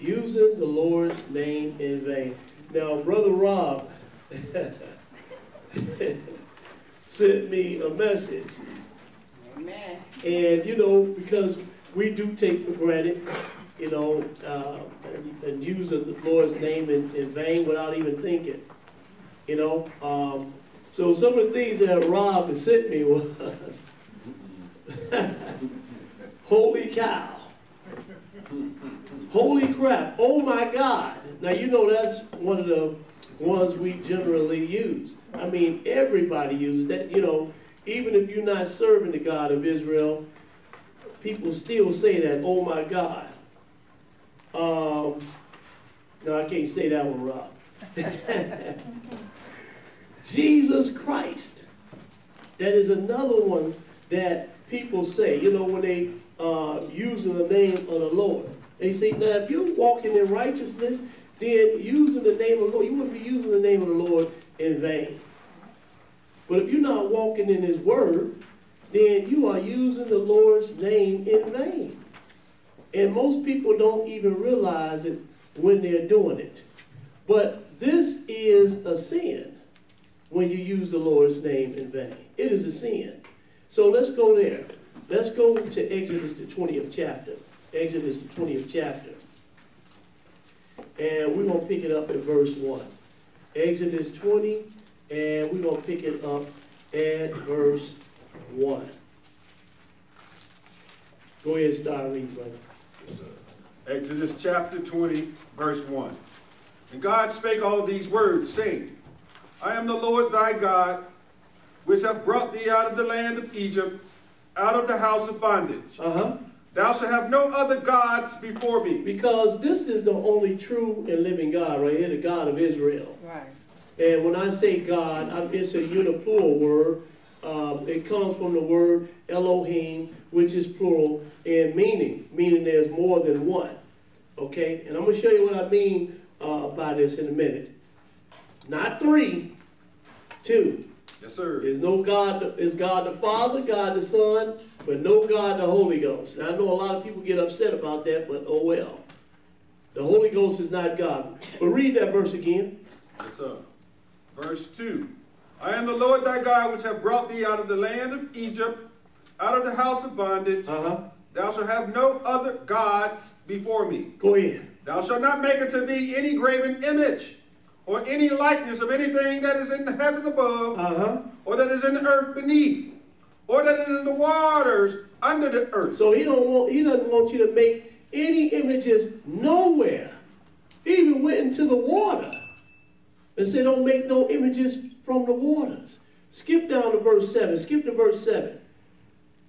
Using the Lord's name in vain. Now, Brother Rob sent me a message. Amen. And, you know, because we do take for granted, you know, uh, and, and use the Lord's name in, in vain without even thinking, you know. Um, so some of the things that Rob has sent me was, holy cow. Holy crap. Oh my God. Now, you know, that's one of the ones we generally use. I mean, everybody uses that. You know, even if you're not serving the God of Israel, people still say that, oh my God. Um, no, I can't say that one, Rob. Jesus Christ. That is another one that people say, you know, when they uh, using the name of the Lord. They say, now if you're walking in righteousness, then using the name of the Lord, you wouldn't be using the name of the Lord in vain. But if you're not walking in his word, then you are using the Lord's name in vain. And most people don't even realize it when they're doing it. But this is a sin when you use the Lord's name in vain. It is a sin. So let's go there. Let's go to Exodus, the 20th chapter. Exodus, the 20th chapter. And we're going to pick it up at verse 1. Exodus 20, and we're going to pick it up at verse 1. Go ahead and start reading, brother. Yes. Exodus chapter 20, verse 1. And God spake all these words, saying, I am the Lord thy God, which have brought thee out of the land of Egypt, out of the house of bondage. Uh-huh. Thou shalt have no other gods before me. Because this is the only true and living God right here, the God of Israel. Right. And when I say God, I'm, it's a uniplural word. Um, it comes from the word Elohim, which is plural in meaning, meaning there's more than one. Okay? And I'm going to show you what I mean uh, by this in a minute. Not three, two. Yes, sir. There's no God, is God the Father, God the Son, but no God the Holy Ghost. And I know a lot of people get upset about that, but oh well. The Holy Ghost is not God. But read that verse again. Yes, sir. Verse 2. I am the Lord thy God, which have brought thee out of the land of Egypt, out of the house of bondage. Uh-huh. Thou shalt have no other gods before me. Go ahead. Thou shalt not make unto thee any graven image, or any likeness of anything that is in the heaven above, Uh-huh. or that is in the earth beneath, or that is in the waters under the earth. So he don't want he doesn't want you to make any images nowhere. He even went into the water and said, Don't make no images from the waters. Skip down to verse 7. Skip to verse 7.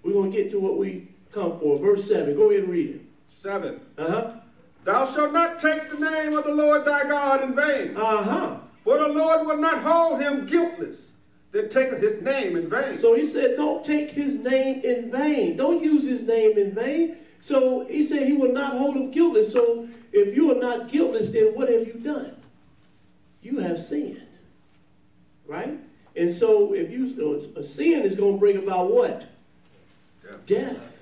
We're gonna get to what we come for. Verse 7. Go ahead and read it. 7. Uh-huh. Thou shalt not take the name of the Lord thy God in vain, Uh-huh. for the Lord will not hold him guiltless that taketh his name in vain. So he said, Don't take his name in vain. Don't use his name in vain. So he said he will not hold him guiltless. So if you are not guiltless, then what have you done? You have sinned. Right? And so if you a sin is going to bring about what? Yeah. Death.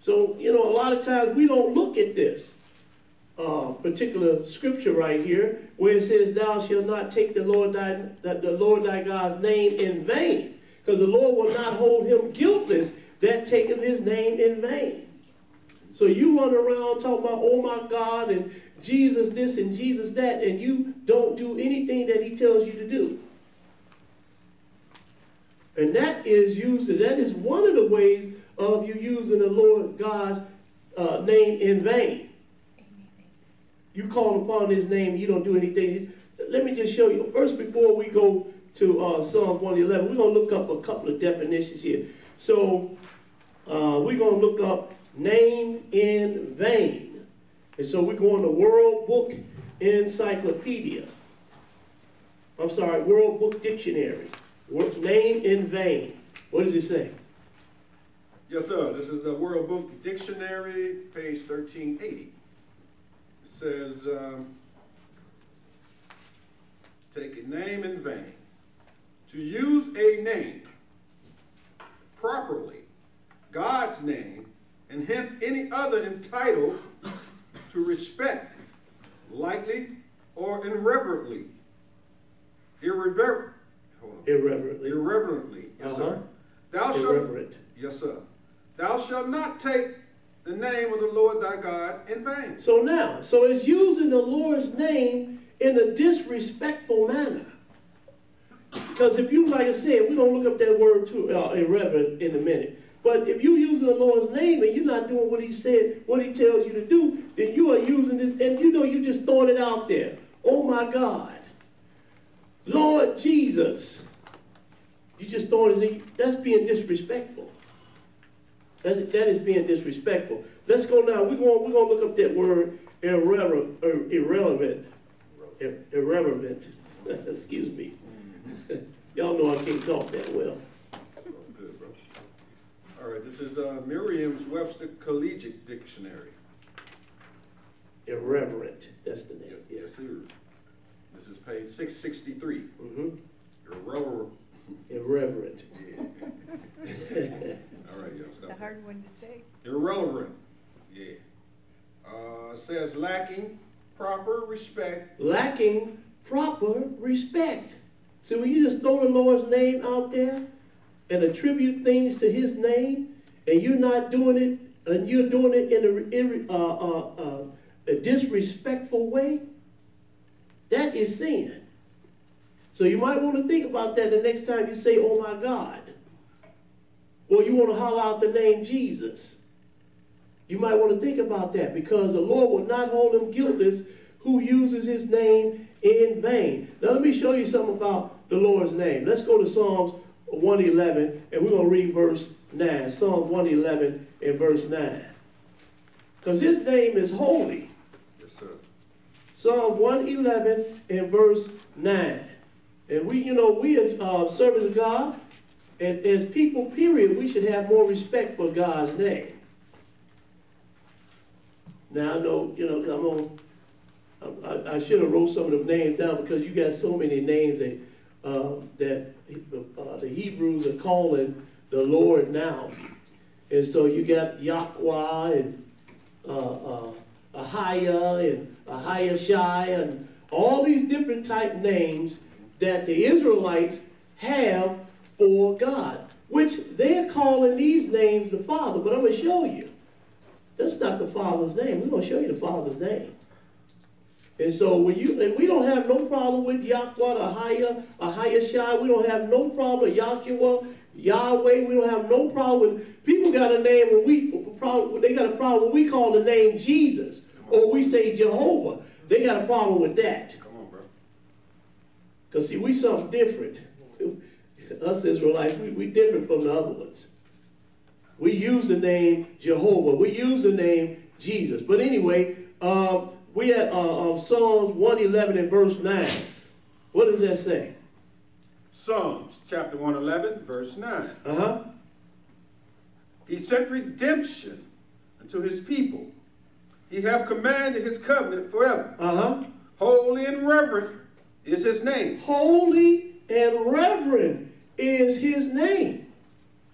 So, you know, a lot of times we don't look at this uh, particular scripture right here where it says, Thou shalt not take the Lord thy, the, Lord thy God's name in vain, because the Lord will not hold him guiltless that taketh his name in vain. So you run around talking about, oh my God, and Jesus this and Jesus that, and you don't do anything that he tells you to do. And that is used, that is one of the ways of you using the Lord God's uh, name in vain. You call upon his name, you don't do anything. Let me just show you. First, before we go to uh, Psalms 111, we're going to look up a couple of definitions here. So, uh, we're going to look up name in vain. And so we're going to World Book Encyclopedia. I'm sorry, World Book Dictionary. Name in vain. What does it say? Yes, sir. This is the World Book Dictionary, page 1380. Says, um, take a name in vain. To use a name properly, God's name, and hence any other entitled to respect, lightly or irreverently. Irrever- Irreverently. Irreverently. Yes, Uh-huh. sir. Thou shalt. Irreverent. Yes, sir. Thou shalt not take the name of the Lord thy God in vain. So now, so it's using the Lord's name in a disrespectful manner. Because if you, like I said, we're going to look up that word too, uh, irreverent in a minute. But if you're using the Lord's name and you're not doing what he said, what he tells you to do, then you are using this, and you know you just throwing it out there. Oh my God. Lord Jesus. You just throwing it, that's being disrespectful. That's, that is being disrespectful. Let's go now. We're going, we're going to look up that word irreverent, or irrelevant. Irreverent. Excuse me. Y'all know I can't talk that well. Good, bro. All right, this is uh, Merriam's Webster Collegiate Dictionary. Irreverent. That's the name. Yes, Yes. sir. This is page 663. Mm -hmm. Irreverent. Irreverent. Yeah. All right, y'all The hard one to say. Irrelevant. Yeah. Uh, says lacking proper respect. Lacking proper respect. See, when you just throw the Lord's name out there and attribute things to His name, and you're not doing it, and you're doing it in a, irre- uh, uh, uh, a disrespectful way, that is sin. So you might want to think about that the next time you say, "Oh my God," or you want to holler out the name Jesus. You might want to think about that because the Lord will not hold him guiltless who uses his name in vain. Now, let me show you something about the Lord's name. Let's go to Psalms 111 and we're going to read verse 9. Psalms 111 and verse 9. Because his name is holy. Yes, sir. Psalm 111 and verse 9. And we, you know, we as uh, servants of God, and as people, period, we should have more respect for God's name. Now, I know, you know, I'm on, I, I should have wrote some of them names down because you got so many names that, uh, that uh, the Hebrews are calling the Lord now. And so you got Yahweh and uh, uh, and Ahiashai and all these different type names that the Israelites have for God, which they're calling these names the Father. But I'm going to show you. That's not the Father's name. We're going to show you the Father's name. And so when you and we don't have no problem with Yahweh, Ahayah, Ahiashai. We don't have no problem with Yahshua, Yahweh. We don't have no problem with people got a name when we problem they got a problem when we call the name Jesus or we say Jehovah. They got a problem with that. Come on, bro. Because see, we something different. Us Israelites, we, we different from the other ones. We use the name Jehovah. We use the name Jesus. But anyway, um, we had uh, uh, Psalms 111 and verse 9. What does that say? Psalms chapter 111, verse 9. Uh-huh. He sent redemption unto his people. He have commanded his covenant forever. Uh-huh. Holy and reverent is his name. Holy and reverend is his name.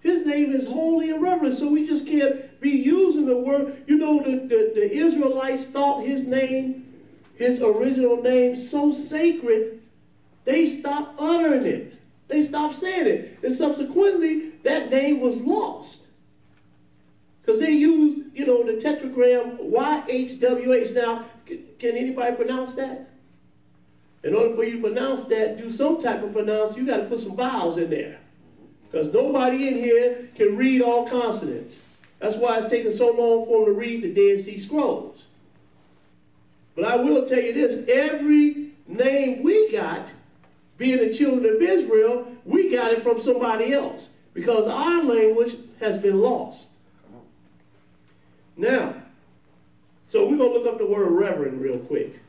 His name is holy and reverent, so we just can't be using the word. You know, the, the, the Israelites thought his name, his original name, so sacred, they stopped uttering it. They stopped saying it. And subsequently, that name was lost. Because they used, you know, the tetragram YHWH. Now, c- can anybody pronounce that? In order for you to pronounce that, do some type of pronounce, you got to put some vowels in there. Because nobody in here can read all consonants. That's why it's taking so long for them to read the Dead Sea Scrolls. But I will tell you this every name we got, being the children of Israel, we got it from somebody else. Because our language has been lost. Now, so we're going to look up the word reverend real quick.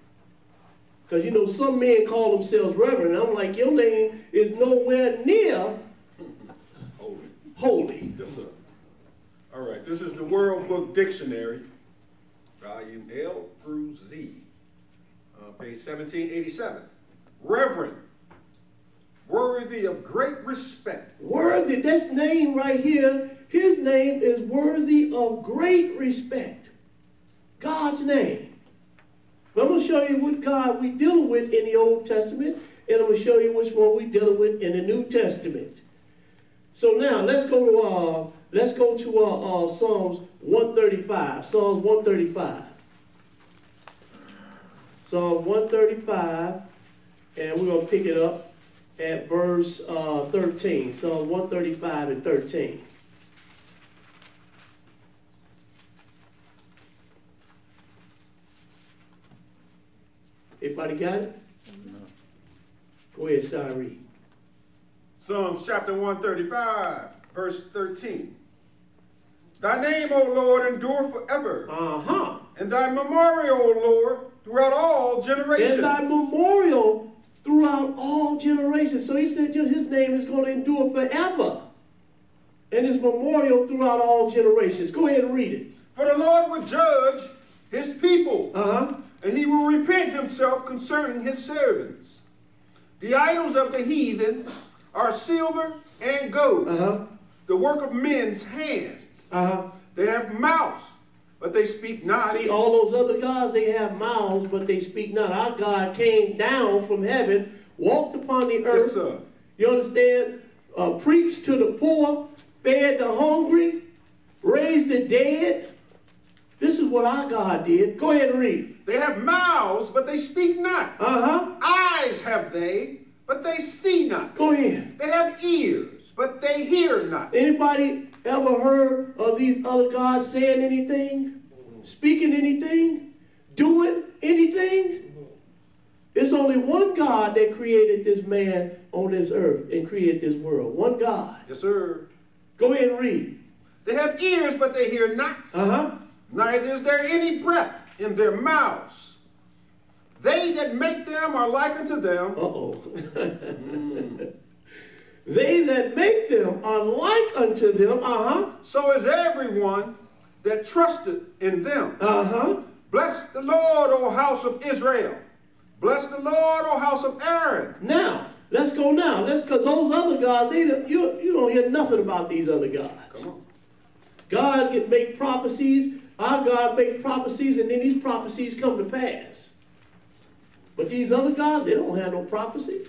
Because you know, some men call themselves reverend. And I'm like, your name is nowhere near Holy. holy. Yes, sir. All right, this is the World Book Dictionary, volume L through Z, uh, page 1787. Reverend, worthy of great respect. Worthy, this name right here, his name is worthy of great respect. God's name. But I'm going to show you what God we dealing with in the Old Testament, and I'm going to show you which one we dealing with in the New Testament. So now let's go to uh, let's go to uh, uh, Psalms 135. Psalms 135. Psalm 135, and we're going to pick it up at verse uh, 13. Psalm 135 and 13. Everybody got it? Go ahead, start reading. Psalms chapter 135, verse 13. Thy name, O Lord, endure forever, Uh-huh. and thy memorial, O Lord, throughout all generations. And thy memorial throughout all generations. So he said his name is going to endure forever. And his memorial throughout all generations. Go ahead and read it. For the Lord will judge his people, Uh-huh. And he will repent himself concerning his servants. The idols of the heathen are silver and gold, Uh-huh. the work of men's hands. Uh-huh. They have mouths, but they speak not. See, all those other gods, they have mouths, but they speak not. Our God came down from heaven, walked upon the earth. Yes, sir. You understand? Uh, preached to the poor, fed the hungry, raised the dead. This is what our God did. Go ahead and read. They have mouths, but they speak not. Uh-huh. Eyes have they, but they see not. Go ahead. They have ears, but they hear not. Anybody ever heard of these other gods saying anything? Speaking anything? Doing anything? It's only one God that created this man on this earth and created this world. One God. Yes, sir. Go ahead and read. They have ears, but they hear not. Uh-huh. Neither is there any breath in their mouths. They that make them are like unto them. Uh-oh. they that make them are like unto them. Uh-huh. So is everyone that trusted in them. Uh-huh. Bless the Lord, O house of Israel. Bless the Lord, O house of Aaron. Now, let's go now. Let's because those other gods, they don't- you, you don't hear nothing about these other gods. Come on. God can make prophecies. Our God makes prophecies, and then these prophecies come to pass. But these other gods, they don't have no prophecies.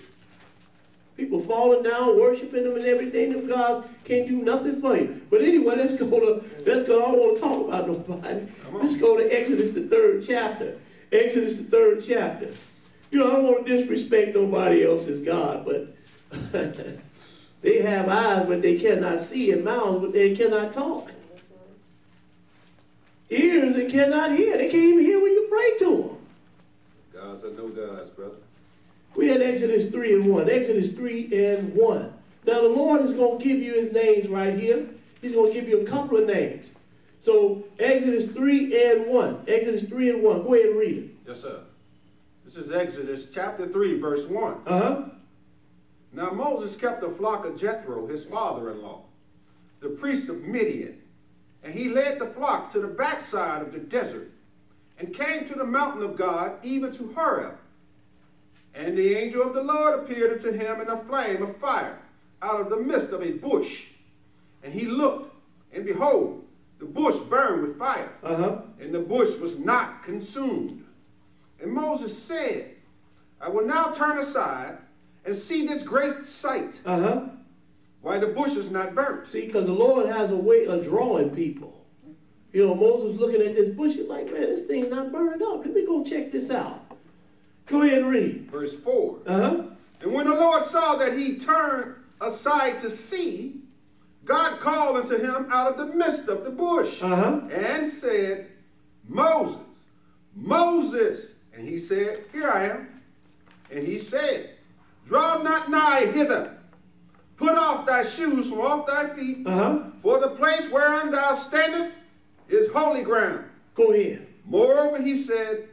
People falling down, worshiping them, and everything. Them gods can't do nothing for you. But anyway, let's go to let's go. I don't want to talk about nobody. Let's go to Exodus the third chapter. Exodus the third chapter. You know, I don't want to disrespect nobody else's God, but they have eyes, but they cannot see, and mouths, but they cannot talk. Ears and cannot hear. They can't even hear when you pray to them. Gods are no gods, brother. We had Exodus 3 and 1. Exodus 3 and 1. Now the Lord is going to give you his names right here. He's going to give you a couple of names. So Exodus 3 and 1. Exodus 3 and 1. Go ahead and read it. Yes, sir. This is Exodus chapter 3, verse 1. Uh-huh. Now Moses kept a flock of Jethro, his father-in-law, the priest of Midian, and he led the flock to the backside of the desert, and came to the mountain of God, even to Horeb. And the angel of the Lord appeared unto him in a flame of fire out of the midst of a bush. And he looked, and behold, the bush burned with fire, Uh-huh. and the bush was not consumed. And Moses said, I will now turn aside and see this great sight, Uh-huh. Why the bush is not burnt. See, because the Lord has a way of drawing people. You know, Moses looking at this bush, he's like, man, this thing's not burning up. Let me go check this out. Go ahead and read. Verse 4. Uh-huh. And when the Lord saw that he turned aside to see, God called unto him out of the midst of the bush Uh-huh. and said, Moses, Moses. And he said, Here I am. And he said, Draw not nigh hither. Put off thy shoes from off thy feet, Uh-huh. for the place whereon thou standest is holy ground. Go ahead. Moreover, he said,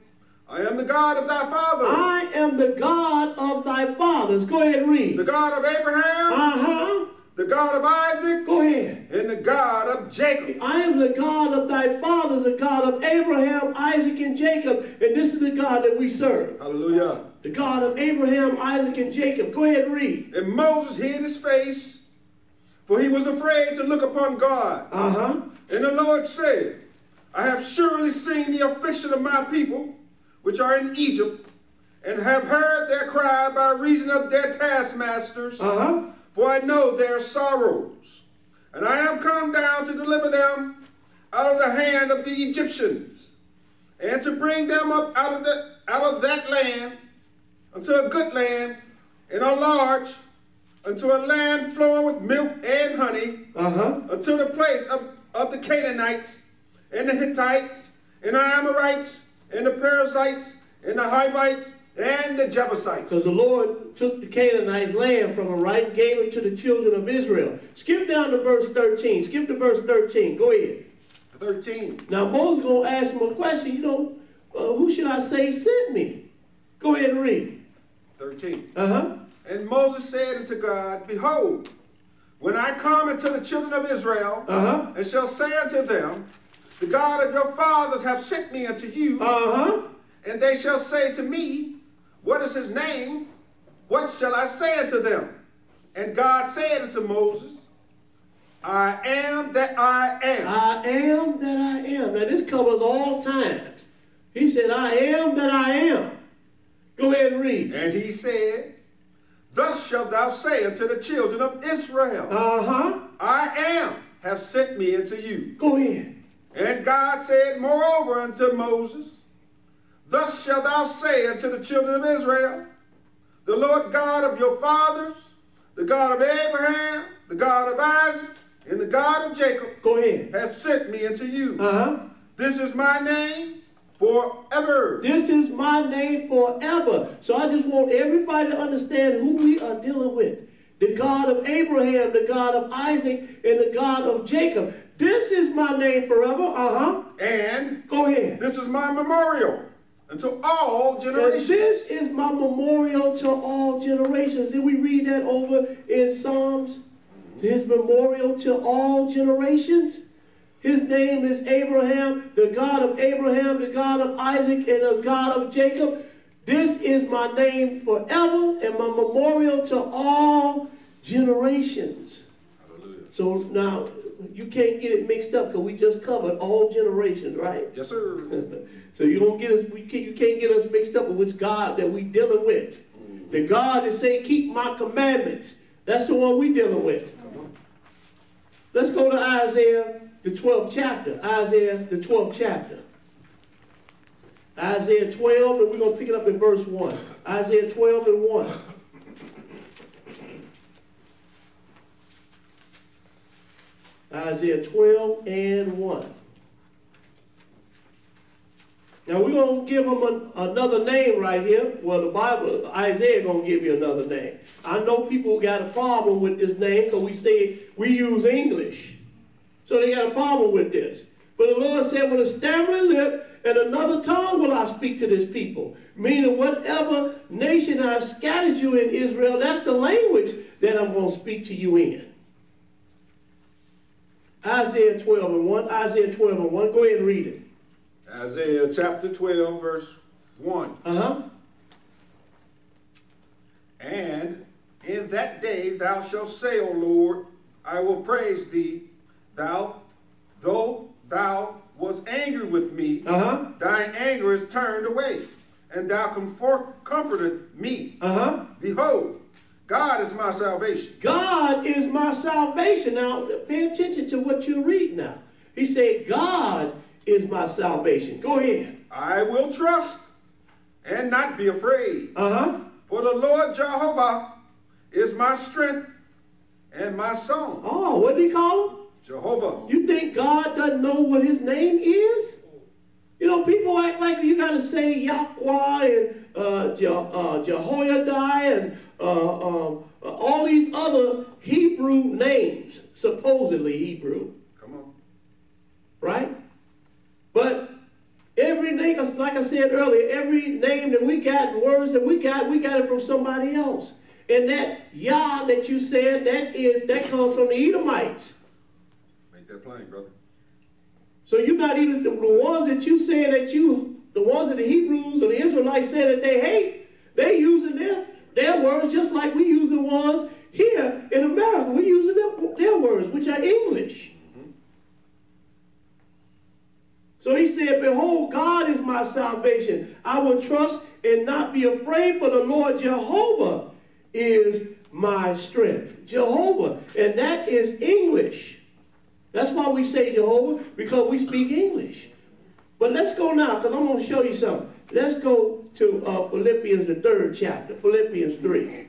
I am the God of thy father, I am the God of thy fathers. Go ahead and read. the God of Abraham, Uh-huh. the God of Isaac, Go ahead. and the God of Jacob. I am the God of thy fathers, the God of Abraham, Isaac, and Jacob. And this is the God that we serve. Hallelujah. The God of Abraham, Isaac, and Jacob. Go ahead and read. And Moses hid his face, for he was afraid to look upon God. Uh-huh. And the Lord said, I have surely seen the affliction of my people, which are in Egypt, and have heard their cry by reason of their taskmasters. Uh-huh. For I know their sorrows, and I am come down to deliver them out of the hand of the Egyptians, and to bring them up out of the out of that land unto a good land, and a large, unto a land flowing with milk and honey, Uh-huh. unto the place of, of the Canaanites, and the Hittites, and the Amorites, and the Perizzites, and the Hivites, and the Jebusites. Because the Lord took the Canaanites' land from them, right, and gave it to the children of Israel. Skip down to verse 13. Skip to verse 13. Go ahead. 13. Now Moses gonna ask him a question. You know, uh, who should I say sent me? Go ahead and read. 13. Uh huh. And Moses said unto God, Behold, when I come unto the children of Israel, Uh huh. and shall say unto them, The God of your fathers hath sent me unto you, Uh huh. and they shall say to me, What is his name? What shall I say unto them? And God said unto Moses, I am that I am. I am that I am. Now this covers all times. He said, I am that I am. Go ahead and read. And he said, Thus shalt thou say unto the children of Israel, Uh huh. I am have sent me unto you. Go ahead. And God said moreover unto Moses, Thus shalt thou say unto the children of Israel, The Lord God of your fathers, the God of Abraham, the God of Isaac, and the God of Jacob, Go ahead. has sent me unto you. Uh huh. This is my name forever. This is my name forever. So I just want everybody to understand who we are dealing with. The God of Abraham, the God of Isaac, and the God of Jacob. This is my name forever. Uh-huh. And Go ahead. this is my memorial unto all And generations. this is my memorial to all generations. Did we read that over in Psalms? His memorial to all generations. His name is Abraham, the God of Abraham, the God of Isaac, and the God of Jacob. This is my name forever and my memorial to all generations. Hallelujah. So now you can't get it mixed up because we just covered all generations, right? Yes, sir. so you don't get us. We can't, you can't get us mixed up with which God that we dealing with. Mm-hmm. The God that say, "Keep my commandments." That's the one we dealing with. Let's go to Isaiah the 12th chapter. Isaiah the 12th chapter. Isaiah 12, and we're gonna pick it up in verse 1. Isaiah 12 and 1. Isaiah 12 and 1. Now we're gonna give him an- another name right here. Well, the Bible, Isaiah gonna give you another name. I know people got a problem with this name because we say we use English, so they got a problem with this. But the Lord said, "With a stammering lip and another tongue will I speak to this people." Meaning, whatever nation I've scattered you in Israel, that's the language that I'm gonna speak to you in. Isaiah 12 and 1. Isaiah 12 and 1. Go ahead and read it. Isaiah chapter 12, verse 1. Uh huh. And in that day thou shalt say, O Lord, I will praise thee, thou, though thou wast angry with me, Uh huh. thine anger is turned away, and thou comfort, comforted me. Uh huh. Behold, God is my salvation. God is my salvation. Now, pay attention to what you read now. He said, God is my salvation. Go ahead. I will trust and not be afraid. Uh huh. For the Lord Jehovah is my strength and my song. Oh, what did he call him? Jehovah. You think God doesn't know what his name is? You know, people act like you got to say Yahweh and uh, Je- uh, Jehoiada and uh, um, uh, all these other Hebrew names, supposedly Hebrew. Come on. right? But every name, like I said earlier, every name that we got and words that we got, we got it from somebody else. And that Yah that you said, that is that comes from the Edomites. That plain, brother. So you're not even the, the ones that you said that you, the ones that the Hebrews or the Israelites said that they hate, they using their their words just like we use the ones here in America. We're using their, their words, which are English. Mm-hmm. So he said, Behold, God is my salvation. I will trust and not be afraid, for the Lord Jehovah is my strength. Jehovah. And that is English. That's why we say Jehovah, because we speak English. But let's go now, because I'm going to show you something. Let's go to uh, Philippians, the third chapter, Philippians 3.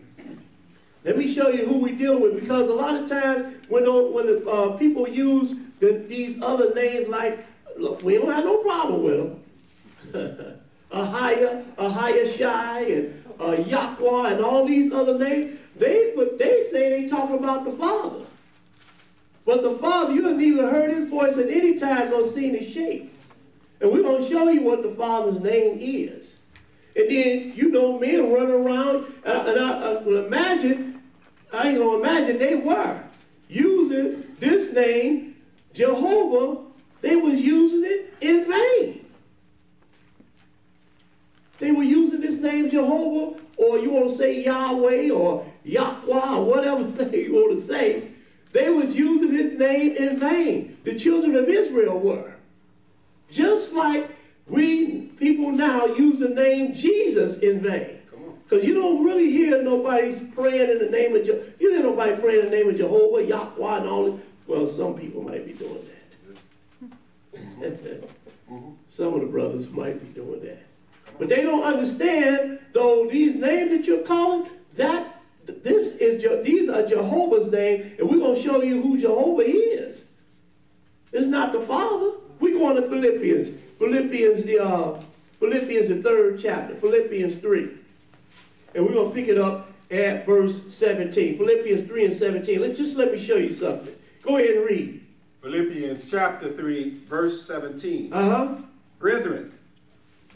Let me show you who we deal with, because a lot of times when, when uh, people use the, these other names like, look, we don't have no problem with them. Ahayah, Ahia Shai, and uh, and all these other names, they, but they say they talk about the Father. But the Father, you haven't even heard his voice at any time nor seen his shape. And we're going to show you what the Father's name is. And then, you know, men run around, uh, and I, I would imagine, I ain't to imagine they were using this name, Jehovah, they was using it in vain. They were using this name Jehovah, or you want to say Yahweh, or Yahweh, or whatever name you want to say. They was using his name in vain. The children of Israel were. Just like we people now use the name Jesus in vain. Because you don't really hear nobody praying in the name of Jehovah. You hear nobody praying in the name of Jehovah, Yahweh, and all this. Well, some people might be doing that. Mm-hmm. some of the brothers might be doing that. But they don't understand, though, these names that you're calling, that this is these are Jehovah's name, and we're going to show you who Jehovah is. It's not the Father. We're going to Philippians. Philippians, the uh, Philippians, the third chapter, Philippians 3. And we're going to pick it up at verse 17. Philippians 3 and 17. Let, just let me show you something. Go ahead and read. Philippians chapter 3, verse 17. Uh-huh. Brethren,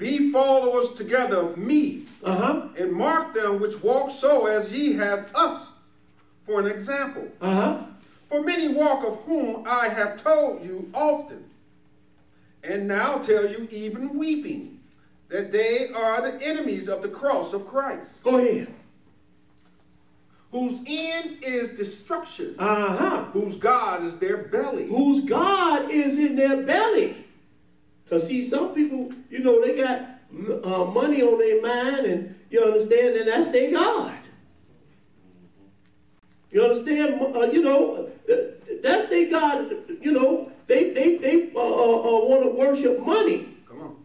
be followers together of me, uh-huh. and mark them which walk so as ye have us for an example. Uh-huh. For many walk of whom I have told you often, and now tell you even weeping, that they are the enemies of the cross of Christ. Go ahead. Whose end is destruction. Uh-huh. Whose God is their belly. Whose God is in their belly. Because see, some people, you know, they got uh, money on their mind, and you understand, and that's their God. You understand? Uh, you know, that's their God. You know, they they they uh, uh, uh want to worship money. Come on.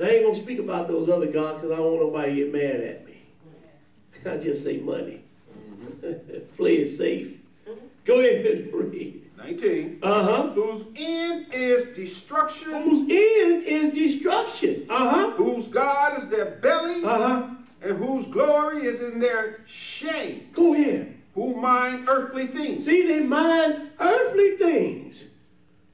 I ain't gonna speak about those other gods because I don't want nobody to get mad at me. I just say money. Mm-hmm. Play it safe. Go ahead and read. 19. Uh-huh. Whose end is destruction. Whose end is destruction. Uh-huh. Whose God is their belly. Uh-huh. And whose glory is in their shame. Go ahead. Who mind earthly things. See, they mind earthly things.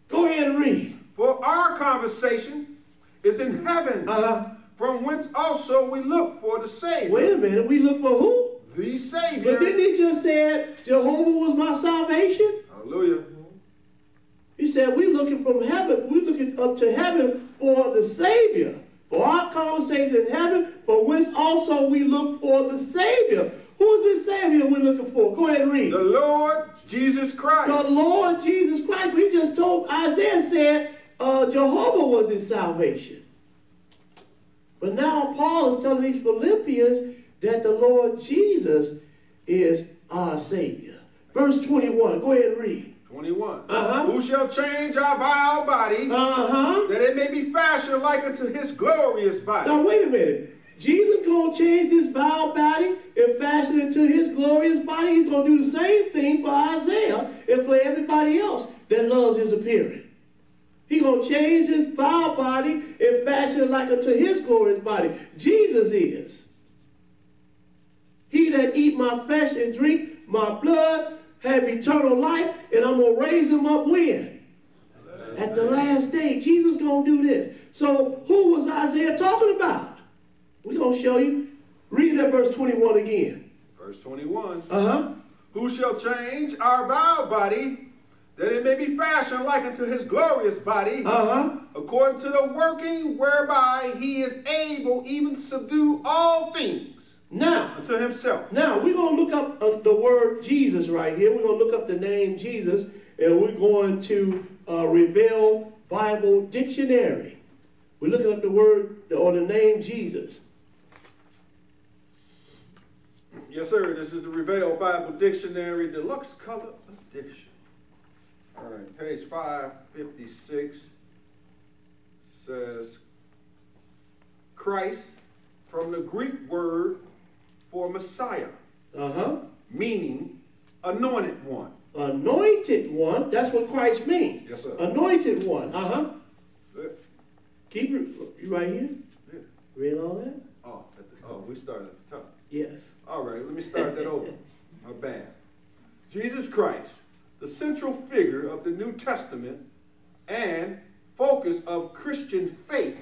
Go ahead and read. For our conversation is in heaven. Uh-huh. From whence also we look for the Savior. Wait a minute. We look for who? The Savior. But didn't he just say Jehovah was my salvation? Hallelujah. He said, we're looking from heaven, we're looking up to heaven for the Savior. For our conversation in heaven, for which also we look for the Savior. Who is this Savior we're looking for? Go ahead and read. The Lord Jesus Christ. The Lord Jesus Christ. We just told, Isaiah said uh, Jehovah was his salvation. But now Paul is telling these Philippians that the Lord Jesus is our Savior. Verse 21, go ahead and read. 21. Uh-huh. Who shall change our vile body, uh-huh. that it may be fashioned like unto his glorious body. Now, wait a minute. Jesus going to change this vile body and fashion it to his glorious body. He's going to do the same thing for Isaiah and for everybody else that loves his appearance. He's going to change his vile body and fashion it like unto his glorious body. Jesus is. He that eat my flesh and drink my blood have eternal life, and I'm going to raise him up when? At the last day. Jesus going to do this. So who was Isaiah talking about? We're going to show you. Read that verse 21 again. Verse 21. Uh-huh. Who shall change our vile body, that it may be fashioned like unto his glorious body, uh-huh. according to the working whereby he is able even to subdue all things now, unto himself. Now, we're going to look up uh, the word Jesus right here. We're going to look up the name Jesus, and we're going to uh, Revell Bible Dictionary. We're looking up the word or the name Jesus. Yes, sir. This is the Revell Bible Dictionary, Deluxe Color Edition. All right, page 556 says Christ from the Greek word for Messiah, Uh-huh. meaning anointed one. Anointed one, that's what Christ means. Yes, sir. Anointed one. Uh-huh. That's it. Keep it you right here? Yeah. Read all that? Oh, at the, oh, we started at the top. Yes. All right, let me start that over. My bad. Jesus Christ, the central figure of the New Testament and focus of Christian faith.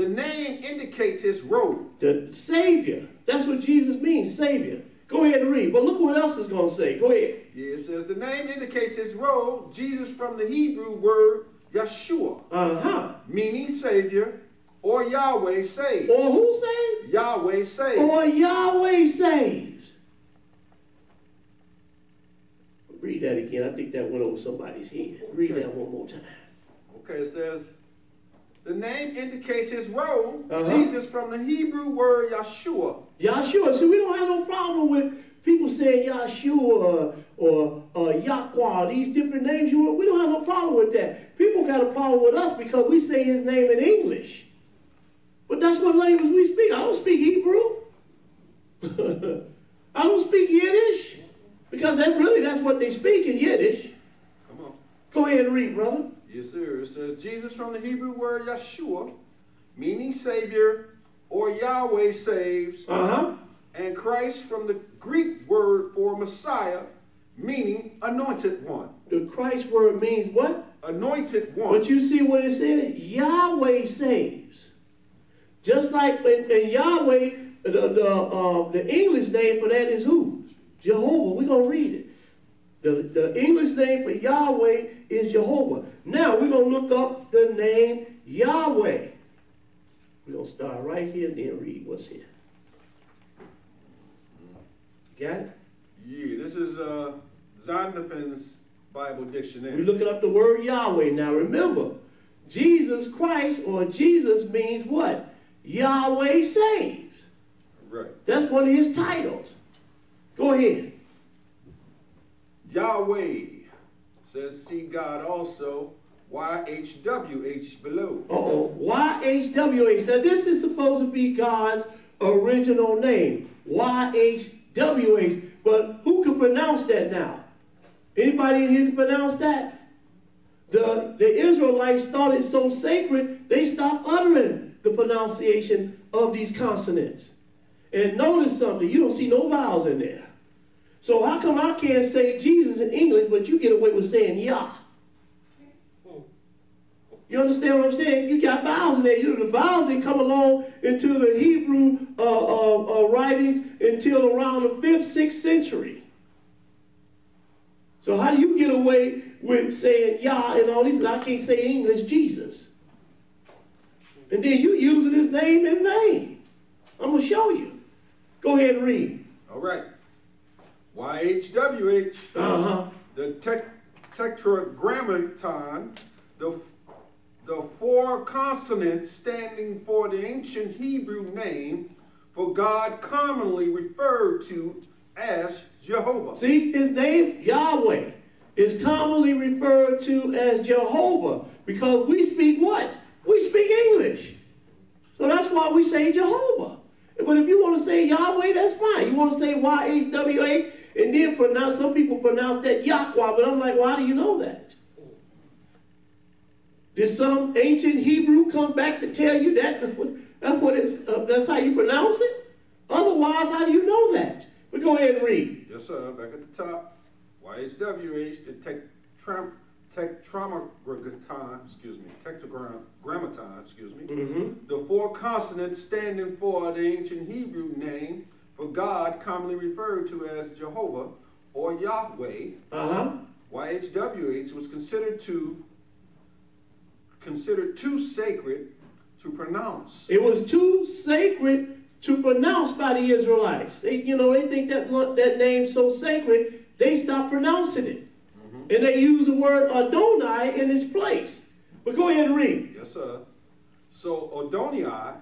The name indicates his role. The Savior. That's what Jesus means, Savior. Go ahead and read. But look what else is going to say. Go ahead. Yeah, it says the name indicates his role. Jesus from the Hebrew word Yeshua, Uh-huh. meaning Savior, or Yahweh saves. Or who saved? Yahweh saves. Or Yahweh saves. Read that again. I think that went over somebody's head. Read that one more time. Okay, it says the name indicates his role. Uh-huh. Jesus from the Hebrew word Yeshua, Yahshua. See, we don't have no problem with people saying Yahshua or uh, Yahweh, these different names. We don't have no problem with that. People got a problem with us because we say his name in English. But that's what language we speak. I don't speak Hebrew. I don't speak Yiddish. Because that really, that's what they speak in Yiddish. Come on. Go ahead and read, brother. Yes, sir. It says Jesus from the Hebrew word Yeshua, meaning Savior, or Yahweh saves, Uh-huh. and Christ from the Greek word for Messiah, meaning anointed one. The Christ word means what? Anointed one. But you see what it said? Yahweh saves. Just like in, in Yahweh, the, the, uh, the English name for that is who? Jehovah. We're going to read it. The, the English name for Yahweh is Jehovah. Now we're going to look up the name Yahweh. We're going to start right here and then read what's here. Got it? yeah, this is uh, Zondervan's Bible Dictionary. We're looking up the word Yahweh. Now remember, Jesus Christ or Jesus means what? Yahweh saves. right. That's one of his titles. Go ahead. Yahweh says, see God also, YHWH below. Uh-oh. YHWH. Now this is supposed to be God's original name. YHWH. But who can pronounce that now? Anybody in here can pronounce that? The, the Israelites thought it so sacred, they stopped uttering the pronunciation of these consonants. And notice something, you don't see no vowels in there. So how come I can't say Jesus in English, but you get away with saying Yah? You understand what I'm saying? You got vowels in there. You know, the vowels didn't come along into the Hebrew uh, uh, uh, writings until around the fifth, sixth century. So how do you get away with saying Yah and all these? And I can't say English Jesus. And then you using his name in vain. I'm gonna show you. Go ahead and read. All right. YHWH, Uh huh. the tetragrammaton, the, the four consonants standing for the ancient Hebrew name for God commonly referred to as Jehovah. See, his name, Yahweh, is commonly referred to as Jehovah because we speak what? We speak English. So that's why we say Jehovah. But if you want to say Yahweh, that's fine. You want to say Y-H-W-H and then pronounce, some people pronounce that Yahweh, but I'm like, why do you know that? Did some ancient Hebrew come back to tell you that that's what it's, uh, that's how you pronounce it? Otherwise, how do you know that? But go ahead and read. Yes, sir. Back at the top. YHWH, the tetra- tetragrammaton, excuse me, tetragrammaton, excuse me. Mm-hmm. The four consonants standing for the ancient Hebrew name for God, commonly referred to as Jehovah or Yahweh, Uh-huh. YHWH, was considered to considered too sacred to pronounce. It was too sacred to pronounce by the Israelites. They, you know, they think that that name's so sacred, they stop pronouncing it. And they use the word Adonai in its place. But go ahead and read. Yes, sir. So Adonai,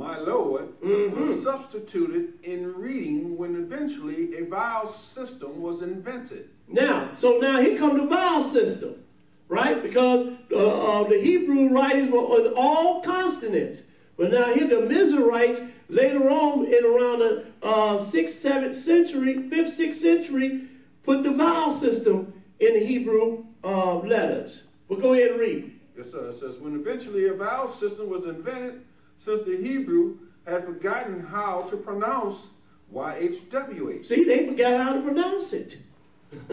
my Lord, Mm-hmm. was substituted in reading when eventually a vowel system was invented. Now, so now here come the vowel system, right? Because uh, uh, the Hebrew writings were on all consonants. But now here the Mizrahites later on in around the uh, 6th, 7th century, 5th, 6th century, put the vowel system in the Hebrew uh, letters. But go ahead and read. Yes, sir. It says, when eventually a vowel system was invented, since the Hebrew had forgotten how to pronounce YHWH. See, they forgot how to pronounce it.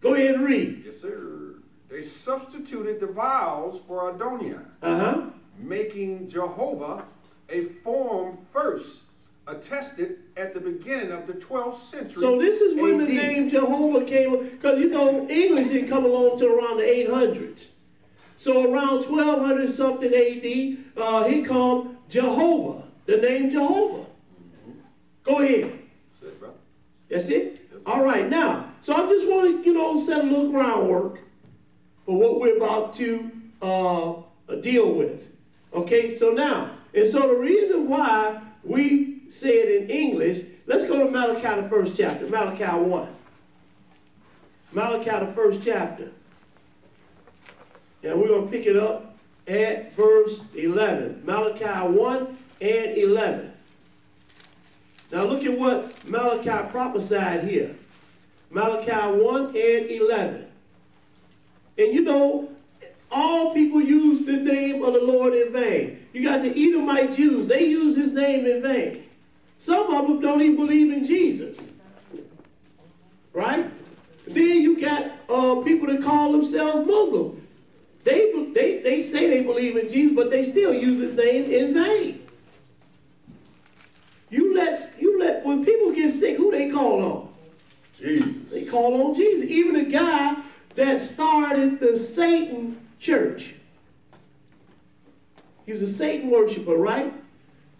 go ahead and read. Yes, sir. They substituted the vowels for Adonai, Uh-huh. making Jehovah a form first, attested at the beginning of the 12th century. So this is when the name Jehovah came, because you know English didn't come along till around the 800s. So around 1200 something AD, uh, he called Jehovah, the name Jehovah. Go ahead. Say it, brother. That's it? All right, now, so I just want to, you know, set a little groundwork for what we're about to uh, deal with. Okay, so now, and so the reason why we say it in English, let's go to Malachi, the first chapter, Malachi 1. Malachi, the first chapter. And we're going to pick it up at verse 11. Malachi 1 and 11. Now look at what Malachi prophesied here. Malachi 1 and 11. And you know, all people use the name of the Lord in vain. You got the Edomite Jews, they use his name in vain. Some of them don't even believe in Jesus. Right? Then you got uh, people that call themselves Muslim. They, they, they say they believe in Jesus, but they still use his name in vain. You let, you let, when people get sick, who they call on? Jesus. They call on Jesus. Even the guy that started the Satan church. He was a Satan worshiper, right?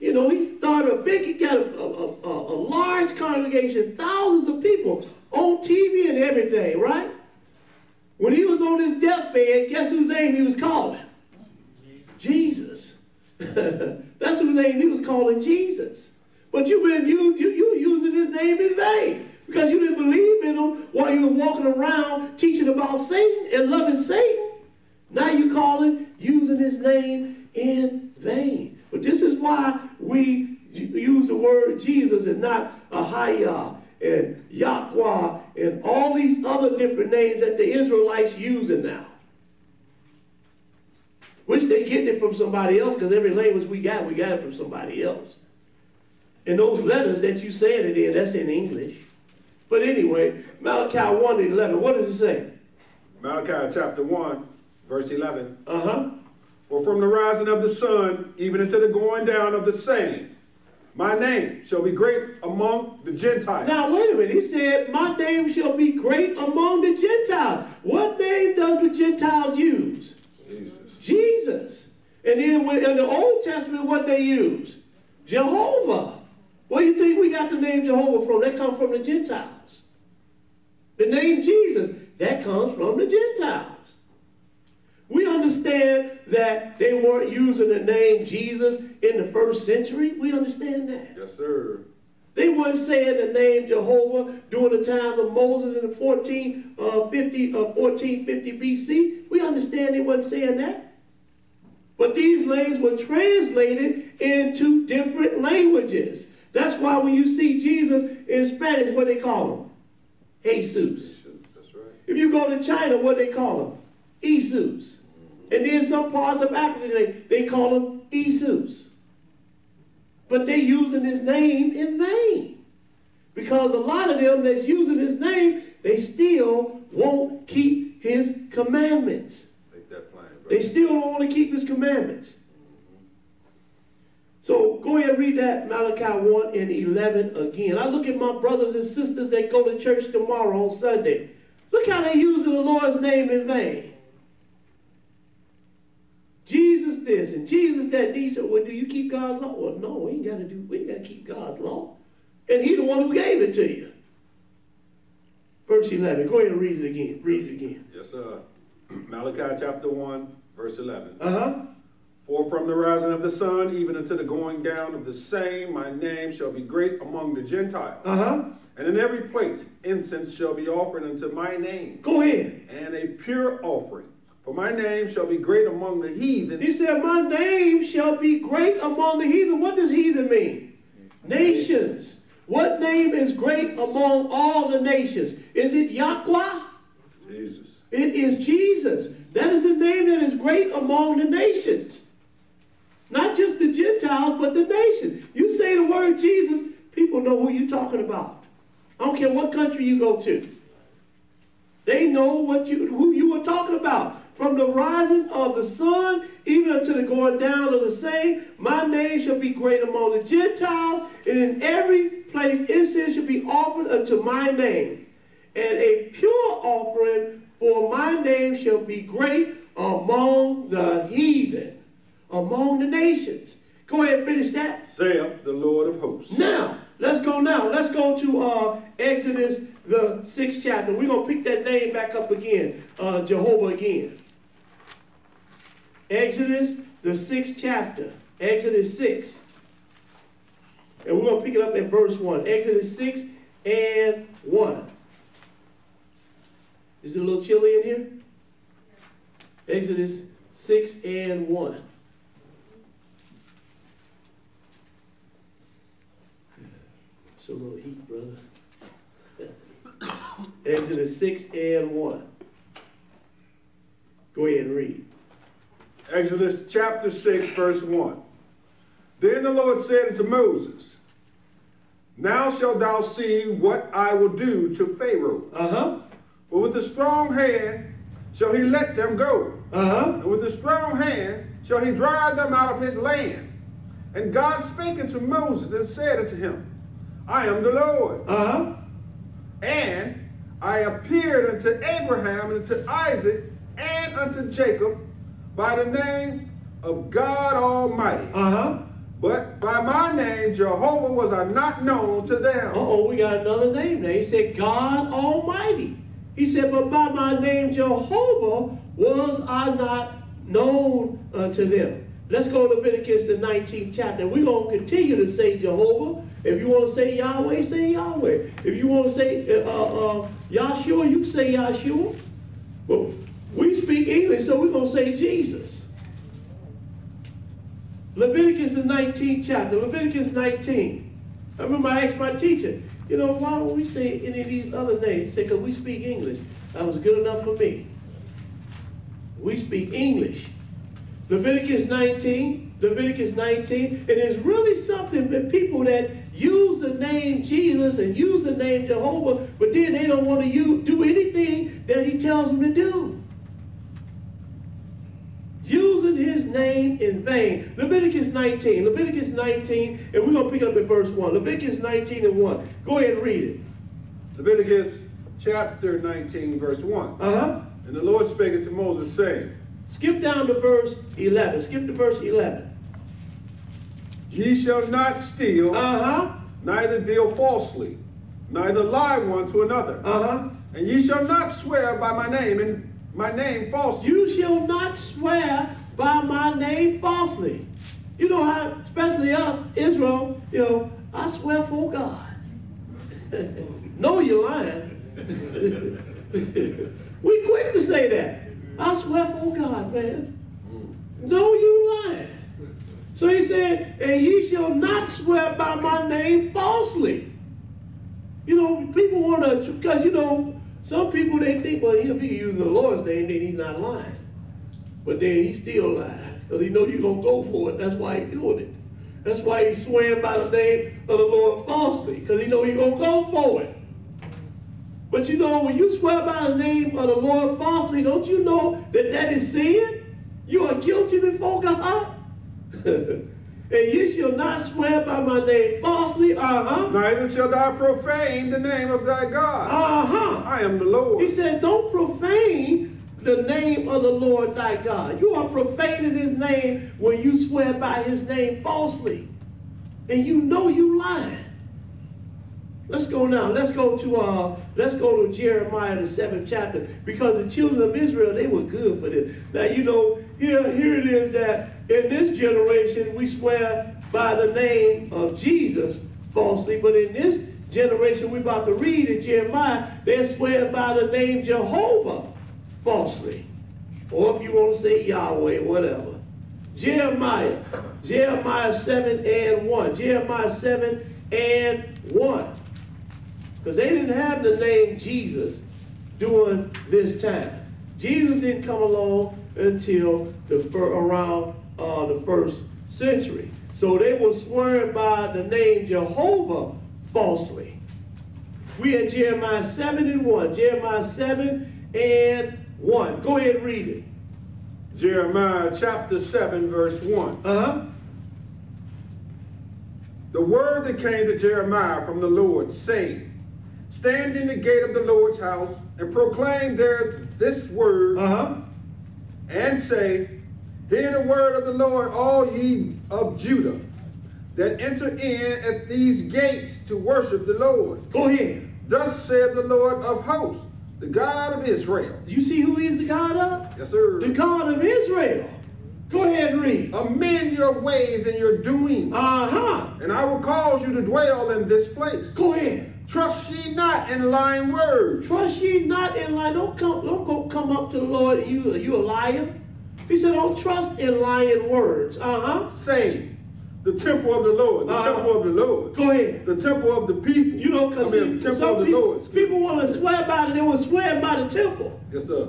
You know, he started a big, he got a, a, a, a large congregation, thousands of people on TV and everything, right? When he was on his deathbed, guess whose name he was calling? Jesus. That's whose name he was calling Jesus. But you've been you, you, you using his name in vain because you didn't believe in him while you were walking around teaching about Satan and loving Satan. Now you calling using his name in vain. But this is why we use the word Jesus and not a Ahayah and Yahweh and all these other different names that the Israelites using now. Which they getting it from somebody else because every language we got, we got it from somebody else. And those letters that you saying it in, that's in English. But anyway, Malachi 1 and 11, what does it say? Malachi chapter 1, verse 11. Uh-huh. For from the rising of the sun, even unto the going down of the same, my name shall be great among the Gentiles. Now, wait a minute. He said, My name shall be great among the Gentiles. What name does the Gentiles use? Jesus. Jesus. And then when- in the Old Testament, what they use? Jehovah. Where do you think we got the name Jehovah from? That comes from the Gentiles. The name Jesus, that comes from the Gentiles. We understand that they weren't using the name Jesus in the first century. We understand that. Yes, sir. They weren't saying the name Jehovah during the times of Moses in the 14, uh, 50, uh, 1450 BC. We understand they weren't saying that. But these names were translated into different languages. That's why when you see Jesus in Spanish, what they call him? Jesus. That's right. If you go to China, what they call him? Jesus. And then some parts of Africa, they, they call him Jesus. But they using his name in vain. Because a lot of them that's using his name, they still won't keep his commandments. Plain, They still don't want to keep his commandments. So go ahead and read that Malachi 1 and 11 again. I look at my brothers and sisters that go to church tomorrow on Sunday. Look how they using the Lord's name in vain. Jesus this and Jesus that. He said, well, do you keep God's law? Well, no, we ain't got to do, we ain't got to keep God's law. And he the one who gave it to you. verse 11. Go ahead and read it again. Read it again. Yes, sir. Malachi chapter 1, verse 11. Uh-huh. For from the rising of the sun even unto the going down of the same, my name shall be great among the Gentiles. Uh-huh. And in every place incense shall be offered unto my name, Go ahead. and a pure offering. For my name shall be great among the heathen. He said, My name shall be great among the heathen. What does heathen mean? Nations. What name is great among all the nations? Is it Yahweh? Jesus. It is Jesus. That is the name that is great among the nations. Not just the Gentiles, but the nations. You say the word Jesus, people know who you're talking about. I don't care what country you go to. They know what you who you were talking about. From the rising of the sun, even unto the going down of the same, my name shall be great among the Gentiles, and in every place incense shall be offered unto my name. And a pure offering for my name shall be great among the heathen, among the nations. Go ahead and finish that. Saith the Lord of hosts. Now, let's go now. Let's go to uh, Exodus, the sixth chapter. We're going to pick that name back up again, uh, Jehovah again. Exodus, the sixth chapter. Exodus 6. And we're going to pick it up at verse 1. Exodus 6 and 1. Is it a little chilly in here? Exodus 6 and 1. It's a little heat, brother. Exodus 6 and 1. Go ahead and read. Exodus chapter 6, verse 1. Then the Lord said unto Moses, Now shalt thou see what I will do to Pharaoh. Uh huh. For with a strong hand shall he let them go, Uh huh. and with a strong hand shall he drive them out of his land. And God spake unto Moses and said unto him, I am the Lord. Uh huh. And I appeared unto Abraham and unto Isaac and unto Jacob by the name of God Almighty. Uh huh. But by my name Jehovah was I not known to Uh them. oh, we got another name there. He said, God Almighty. He said, But by my name Jehovah was I not known unto them. Let's go to Leviticus, the 19th chapter. We're going to continue to say Jehovah. If you want to say Yahweh, say Yahweh. If you want to say uh, uh, Yahshua, you say Yahshua. We speak English, so we're going to say Jesus. Leviticus, the 19th chapter. Leviticus 19. I remember I asked my teacher, you know, why don't we say any of these other names? He said, because we speak English. That was good enough for me. We speak English. Leviticus 19, Leviticus 19, it is really something that people that use the name Jesus and use the name Jehovah, but then they don't want to use, do anything that he tells them to do. Using his name in vain. Leviticus 19, Leviticus 19, and we're going to pick it up at verse 1. Leviticus 19 and 1. Go ahead and read it. Leviticus chapter 19, verse 1. Uh-huh. And the Lord spake unto Moses, saying, Skip down to verse 11. Skip to verse 11. Ye shall not steal, Uh-huh. neither deal falsely, neither lie one to another. Uh-huh. And ye shall not swear by my name and my name falsely. You shall not swear by my name falsely. You know how, especially us, Israel, you know, I swear for God. no, you're lying. we quick to say that. I swear for God, man. No, you lying. So he said, and ye shall not swear by my name falsely. You know, people want to, because, you know, some people, they think, well, if he using the Lord's name, then he's not lying. But then he's still lying, because he know you're going to go for it. That's why he's doing it. That's why he's swearing by the name of the Lord falsely, because he know he's going to go for it. But you know, when you swear by the name of the Lord falsely, don't you know that that is sin? You are guilty before God. and you shall not swear by my name falsely. Uh-huh. Neither shall thou profane the name of thy God. Uh-huh. I am the Lord. He said, don't profane the name of the Lord thy God. You are profaning his name when you swear by his name falsely. And you know you lying. Let's go now. Let's go to uh let's go to Jeremiah the seventh chapter. Because the children of Israel, they were good for this. Now you know, here, here it is that in this generation we swear by the name of Jesus falsely, but in this generation we're about to read in Jeremiah, they swear by the name Jehovah falsely. Or if you want to say Yahweh, whatever. Jeremiah, Jeremiah 7 and 1. Jeremiah 7 and 1. Because they didn't have the name Jesus during this time. Jesus didn't come along until the around uh, the first century. So they were swearing by the name Jehovah falsely. We had Jeremiah 7 and 1. Jeremiah 7 and 1. Go ahead and read it. Jeremiah chapter 7, verse 1. Uh-huh. The word that came to Jeremiah from the Lord, saying, Stand in the gate of the Lord's house and proclaim there this word, Uh-huh. and say, Hear the word of the Lord, all ye of Judah, that enter in at these gates to worship the Lord. Go ahead. Thus saith the Lord of hosts, the God of Israel. You see who is the God of? Yes, sir. The God of Israel. Go ahead and read. Amend your ways and your doings, Uh-huh. and I will cause you to dwell in this place. Go ahead. Trust ye not in lying words. Trust ye not in lie. Don't come, don't go come up to the Lord. You, you a liar. He said, don't trust in lying words. Uh-huh. saying, the temple of the Lord, the Uh-huh. temple of the Lord, Go ahead. the temple of the people. You know, because I mean, the temple of the people, Lord. people want to swear by it. They were swearing by the temple. Yes, sir.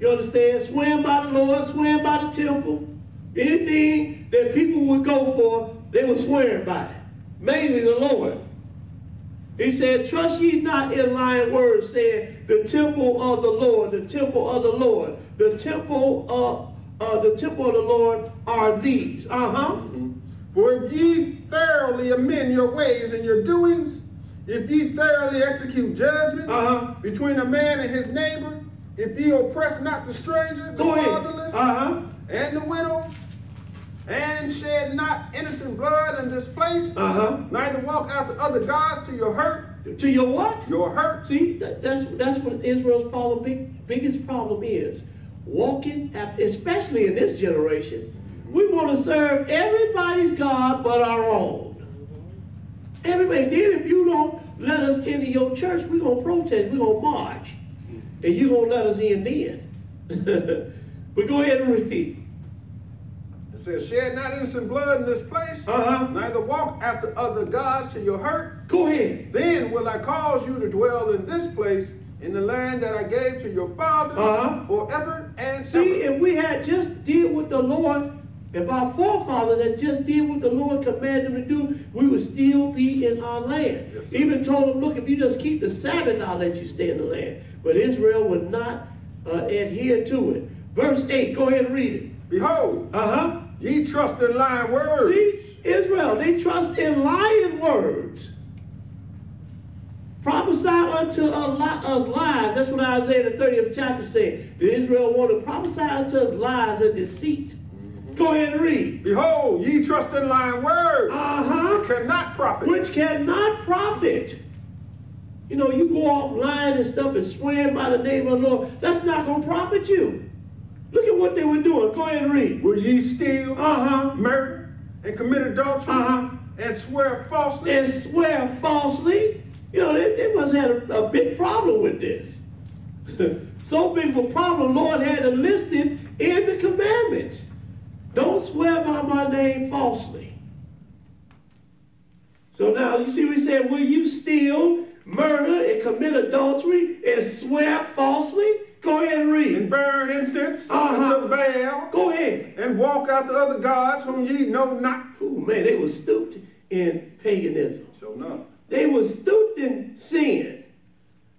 You understand? Swearing by the Lord, swearing by the temple. Anything that people would go for, they were swearing by it. Mainly the Lord. He said, Trust ye not in lying words, saying, The temple of the Lord, the temple of the Lord, the temple of uh, the temple of the Lord are these. Uh-huh. For if ye thoroughly amend your ways and your doings, if ye thoroughly execute judgment Uh-huh. between a man and his neighbor, if ye oppress not the stranger, the fatherless, Uh-huh. and the widow, and shed not innocent blood in this place, Uh-huh. neither walk after other gods to your hurt, To your what? your hurt, See, that, that's that's what Israel's problem, big, biggest problem is. Walking, at, especially in this generation, we want to serve everybody's God but our own. Everybody. Then if you don't let us into your church, we're gonna protest. We're gonna march, and you gonna let us in then. but go ahead and read. Says, Shed not innocent blood in this place, Uh-huh. neither walk after other gods to your hurt. Go ahead. Then will I cause you to dwell in this place, in the land that I gave to your fathers Uh-huh. forever and See, ever. if we had just did what the Lord, if our forefathers had just did what the Lord commanded them to do, we would still be in our land. Yes. Even told them, look, if you just keep the Sabbath, I'll let you stay in the land. But Israel would not uh, adhere to it. Verse 8, go ahead and read it. Behold, Uh-huh. Ye trust in lying words. See, Israel, they trust in lying words. Prophesy unto us lies. That's what Isaiah the 30th chapter said. That Israel wanted to prophesy unto us lies and deceit. Go ahead and read. Behold, ye trust in lying words. Uh-huh. Cannot profit. Which cannot profit. You know, you go off lying and stuff and swearing by the name of the Lord. That's not going to profit you. Look at what they were doing. Go ahead and read. Will ye steal, Uh-huh. murder, and commit adultery, Uh-huh. and swear falsely? and swear falsely. You know, they, they must have had a, a big problem with this. so big of a problem, Lord had it listed in the commandments. Don't swear by my name falsely. So now, you see, we said, will you steal, murder, and commit adultery, and swear falsely? Go ahead and read. and burn incense Uh-huh. unto Baal, Go ahead. and walk after other gods whom ye know not. Ooh, man, they were stooped in paganism. So no. They were stooped in sin,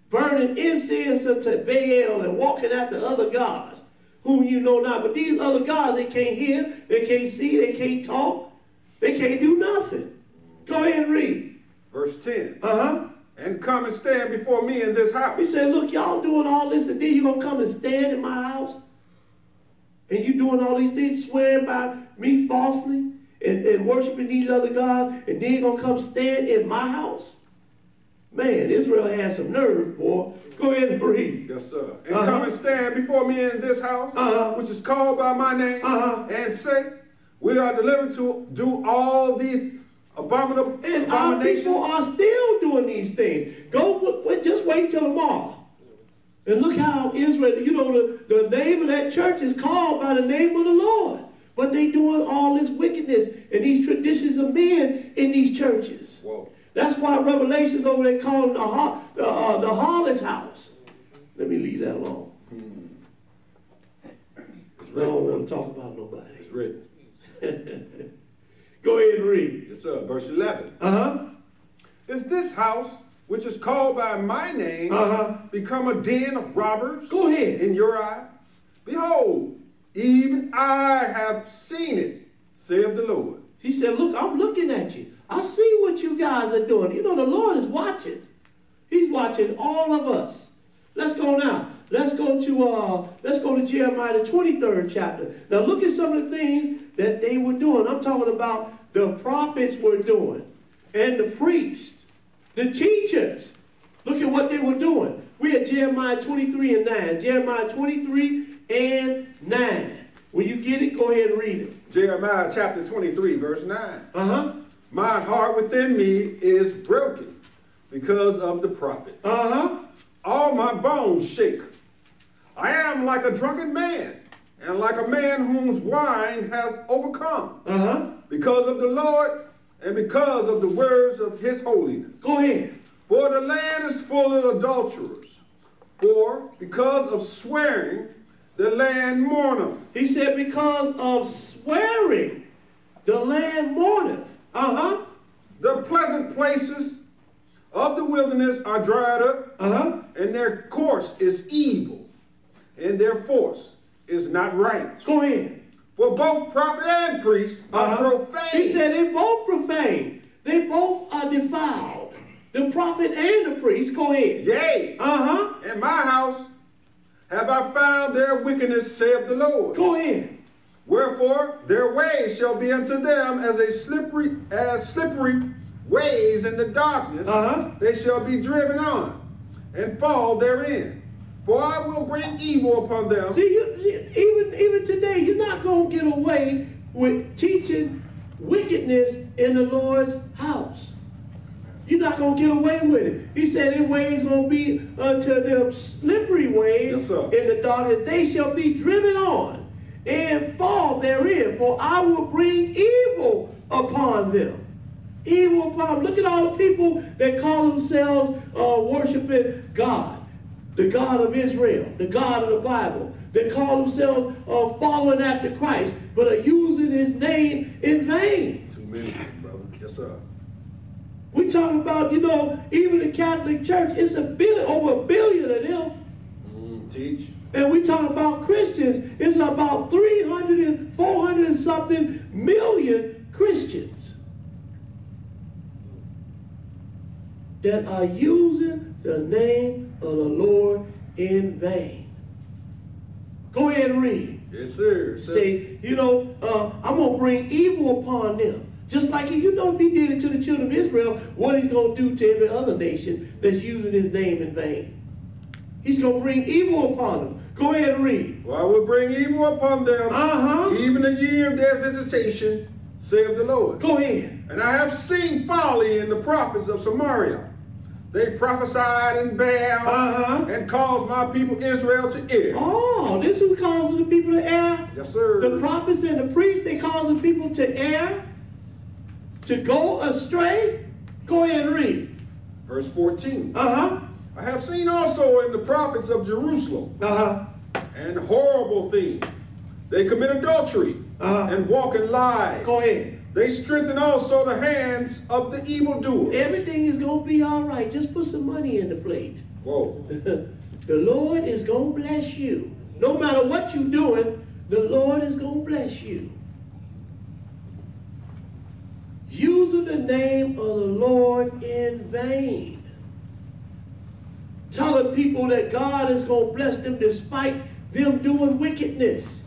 burning incense unto Baal and walking after other gods, whom you know not. But these other gods, they can't hear, they can't see, they can't talk, they can't do nothing. Go ahead and read. Verse 10. Uh-huh. And come and stand before me in this house. He said, look, y'all doing all this, and then you're gonna come and stand in my house? And you doing all these things, swearing by me falsely, and, and worshiping these other gods, and then you gonna come stand in my house? Man, Israel has some nerve, boy. Go ahead and read. Yes, sir. And Uh-huh. come and stand before me in this house, Uh-huh. which is called by my name, Uh-huh. and say, We are delivered to do all these abominable And our people are still doing these things. Go, w- w- just wait till tomorrow. And look how Israel, you know, the, the name of that church is called by the name of the Lord. But they doing all this wickedness and these traditions of men in these churches. Whoa. That's why Revelations over there call them the, har- the, uh, the harlot's house. Let me leave that alone. It's I don't want to talk about nobody. It's written. Go ahead and read. Yes, sir. Verse 11. Uh-huh. Is this house, which is called by my name, Uh-huh. become a den of robbers Go ahead. in your eyes? Behold, even I have seen it, saith the Lord. He said, Look, I'm looking at you. I see what you guys are doing. You know, the Lord is watching. He's watching all of us. Let's go now. Let's go to uh let's go to Jeremiah the 23rd chapter. Now look at some of the things that they were doing. I'm talking about the prophets were doing, and the priests, the teachers. Look at what they were doing. We had Jeremiah 23 and 9. Jeremiah 23 and 9. When you get it, go ahead and read it. Jeremiah chapter 23, verse 9. Uh-huh. My heart within me is broken because of the prophet. Uh-huh. All my bones shake. I am like a drunken man, and like a man whose wine has overcome, Uh-huh. because of the Lord and because of the words of his holiness. Go ahead. For the land is full of adulterers. For because of swearing, the land mourneth. He said, because of swearing, the land mourneth. Uh-huh. The pleasant places of the wilderness are dried up, Uh-huh. and their course is evil, and their force is not right. Go ahead. For both prophet and priest are Uh-huh. profane. He said they both profane. They both are defiled. The prophet and the priest. Go ahead. Yea, Uh-huh. in my house have I found their wickedness, saith the Lord. Go ahead. Wherefore their ways shall be unto them as a slippery, as slippery ways in the darkness. Uh-huh. They shall be driven on and fall therein. For I will bring evil upon them. See, you, even even today, you're not going to get away with teaching wickedness in the Lord's house. You're not going to get away with it. He said, "Their ways going to be unto them slippery ways Yes, in the darkness. They shall be driven on and fall therein. For I will bring evil upon them." Evil upon them. Look at all the people that call themselves uh, worshiping God the God of Israel, the God of the Bible. They call themselves uh, following after Christ, but are using his name in vain. Too many, brother. Yes, sir. We talking about, you know, even the Catholic Church, it's a billion, over a billion of them. Mm, teach. And we talk about Christians, it's about 300 and 400 and something million Christians that are using the name of the Lord in vain. Go ahead and read. Yes, sir. Says- Say, you know, uh, I'm going to bring evil upon them. Just like, if you know, if he did it to the children of Israel, what he's going to do to every other nation that's using his name in vain. He's going to bring evil upon them. Go ahead and read. For I will bring evil upon them, Uh-huh. even the year of their visitation, saith the Lord. Go ahead. And I have seen folly in the prophets of Samaria. They prophesied in Baal Uh-huh. and caused my people Israel to err. Oh, this is causing the people to err. Yes, sir. The prophets and the priests, they causing people to err, to go astray. Go ahead and read. Verse 14. Uh-huh. I have seen also in the prophets of Jerusalem Uh-huh. and horrible things. They commit adultery Uh-huh. and walk in lies. Go ahead. They strengthen also the hands of the evildoers. Everything is going to be all right. Just put some money in the plate. Whoa. the Lord is going to bless you. No matter what you're doing, the Lord is going to bless you. Using the name of the Lord in vain. Telling people that God is going to bless them despite them doing wickedness.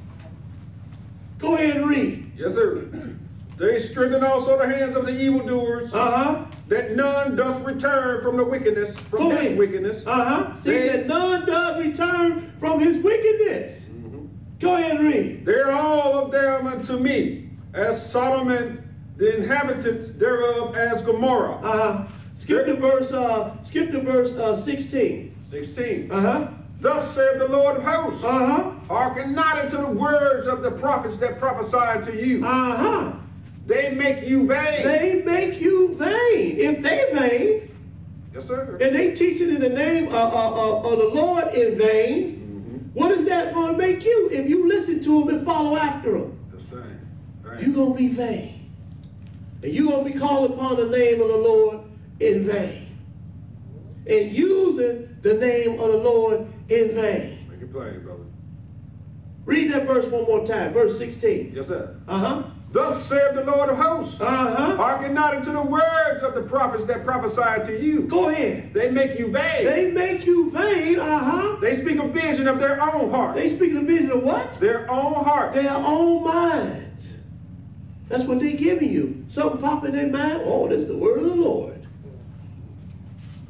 Go ahead and read. Yes, sir. They strengthen also the hands of the evildoers, Uh-huh. that none doth return from the wickedness, from Go his ahead. wickedness. Uh-huh. See They- that none doth return from his wickedness. Go ahead and read. They're all of them unto me, as Sodom and the inhabitants thereof as Gomorrah. Uh-huh. Skip to verse uh skip to verse uh 16. 16. Uh-huh. Thus saith the Lord of hosts, Uh-huh. hearken not unto the words of the prophets that prophesy unto you. Uh-huh. They make you vain. They make you vain. If they vain, yes, sir. and they teach it in the name of, of, of, the Lord in vain, what is that going to make you if you listen to them and follow after them? The same. You're going to be vain. And you're going to be called upon the name of the Lord in vain. And using the name of the Lord in vain. Make it plain, brother. Read that verse one more time, verse 16. Yes, sir. Uh-huh. Thus saith the Lord of hosts, Uh-huh. hearken not unto the words of the prophets that prophesy to you. Go ahead. They make you vain. They make you vain, uh-huh. They speak a vision of their own heart. They speak a vision of what? Their own heart. Their own minds. That's what they're giving you. Something pop in their mind, oh, that's the word of the Lord.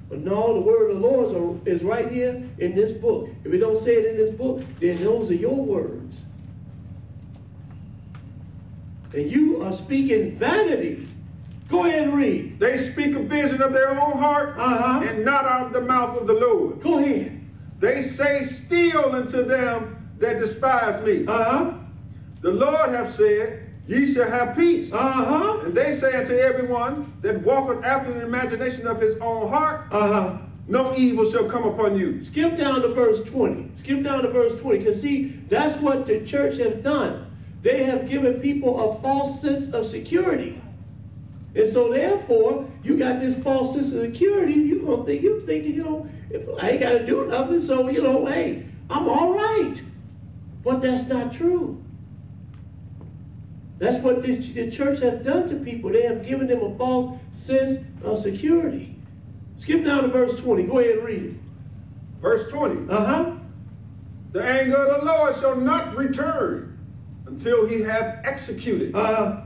But no, the word of the Lord is is right here in this book. If it don't say it in this book, then those are your words. And you are speaking vanity. Go ahead and read. They speak a vision of their own heart Uh-huh. and not out of the mouth of the Lord. Go ahead. They say still unto them that despise me. Uh-huh. The Lord hath said, Ye shall have peace. Uh-huh. And they say unto everyone that walketh after the imagination of his own heart, Uh-huh. No evil shall come upon you. Skip down to verse 20. Skip down to verse 20. Because see, that's what the church has done. They have given people a false sense of security. And so therefore, you got this false sense of security. You're gonna think you're thinking, you know, if I ain't gotta do nothing, so you know, hey, I'm all right. But that's not true. That's what this, the church has done to people. They have given them a false sense of security. Skip down to verse 20. Go ahead and read it. Verse 20 Uh-huh. The anger of the Lord shall not return until he hath executed, Uh-huh.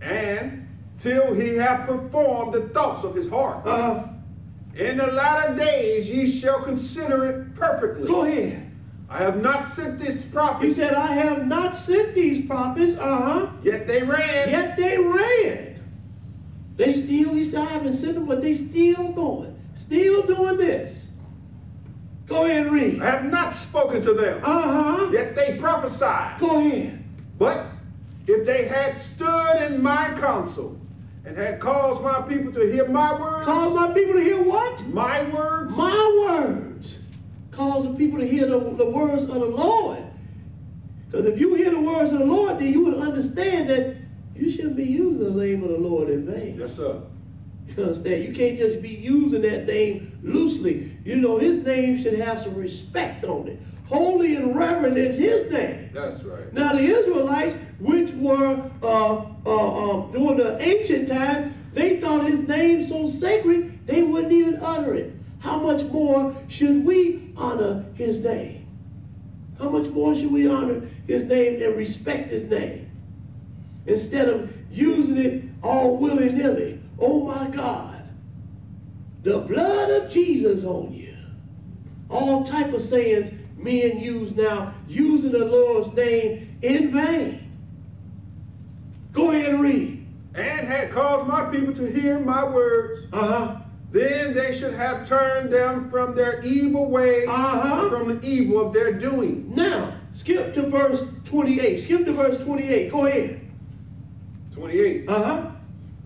and till he hath performed the thoughts of his heart. Uh-huh. In the latter days ye shall consider it perfectly. Go ahead. I have not sent this He prophet, said, I have not sent these prophets, uh-huh, yet they ran. yet they ran. They still, he said, I haven't sent them, but they still going. Still doing this. Go ahead and read. I have not spoken to them, Uh-huh. yet they prophesied. Go ahead. But if they had stood in my counsel and had caused my people to hear my words, Caused my people to hear what? my words, My words. Cause the people to hear the, the words of the Lord. Because if you hear the words of the Lord, then you would understand that you shouldn't be using the name of the Lord in vain. yes, sir. You understand? You can't just be using that name loosely. You know, his name should have some respect on it. Holy and reverend is his name. That's right. Now, the Israelites, which were uh, uh, uh, during the ancient time, they thought his name so sacred they wouldn't even utter it. How much more should we honor his name? How much more should we honor his name and respect his name? Instead of using it all willy-nilly. Oh my God. The blood of Jesus on you. All type of sayings men use now, using the Lord's name in vain. Go ahead and read. And had caused my people to hear my words, Uh-huh. then they should have turned them from their evil way, Uh-huh. from the evil of their doing. Now, skip to verse 28. Skip to verse 28. Go ahead. 28. Uh-huh.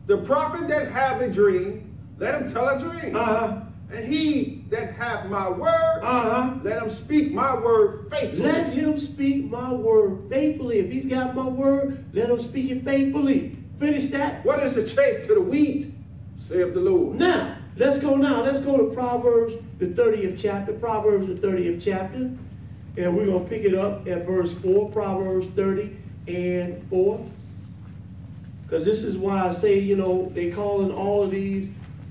The prophet that have a dream, let him tell a dream. Uh-huh. And he that hath my word, Uh-huh. let him speak my word faithfully. Let him speak my word faithfully. If he's got my word, let him speak it faithfully. Finish that. What is the chaff to the wheat, saith the Lord. Now, let's go now. Let's go to Proverbs, the 30th chapter. Proverbs, the 30th chapter. And we're going to pick it up at verse 4. Proverbs 30 and 4. Because this is why I say, you know, they calling all of these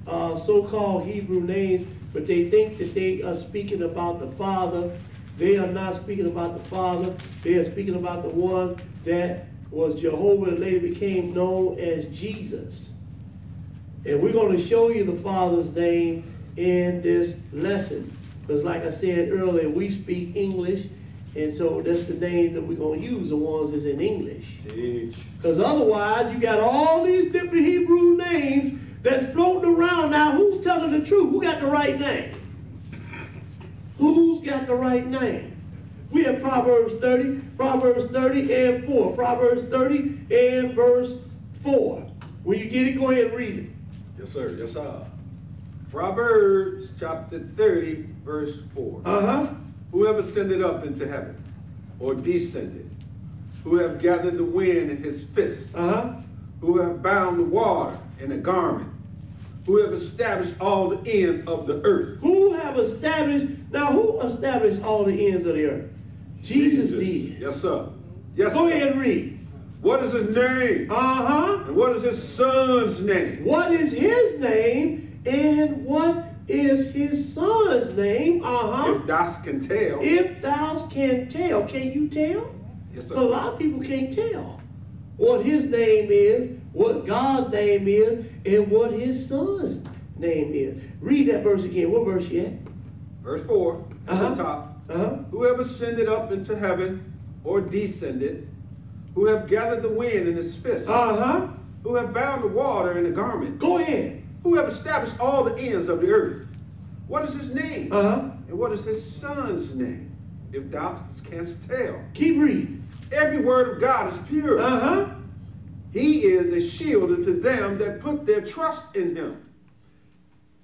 uh, so-called Hebrew names, but they think that they are speaking about the Father. They are not speaking about the Father. They are speaking about the one that was Jehovah and later became known as Jesus. And we're going to show you the Father's name in this lesson. Because like I said earlier, we speak English, and so that's the name that we're going to use, the ones that's in English. Teach. Because otherwise, you got all these different Hebrew names that's floating around. Now, who's telling the truth? Who got the right name? Who's got the right name? We have Proverbs 30, Proverbs 30 and 4. Proverbs 30 and verse 4. When you get it, go ahead and read it. Yes, sir. Yes, sir. Proverbs chapter 30, verse 4. Uh-huh. Who have ascended up into heaven, or descended, who have gathered the wind in his fist, Uh-huh. who have bound the water in a garment, who have established all the ends of the earth. Who have established, now who established all the ends of the earth? Jesus, did. Yes, sir. Yes, Go sir. ahead and read. What is his name? Uh-huh. And what is his son's name? What is his name and what is his son's name? Uh-huh. If thou can tell. If thou can tell, can you tell? Yes, sir. A lot of people can't tell what his name is, what God's name is, and what his son's name is. Read that verse again. What verse you at? Verse 4, at Uh-huh. the top. Uh-huh. Who have ascended up into heaven, or descended, who have gathered the wind in his fist, Uh-huh. who have bound the water in a garment, Go ahead. who have established all the ends of the earth. What is his name? Uh-huh. And what is his son's name? If thou canst tell. Keep reading. Every word of God is pure. Uh-huh. He is a shield unto them that put their trust in him.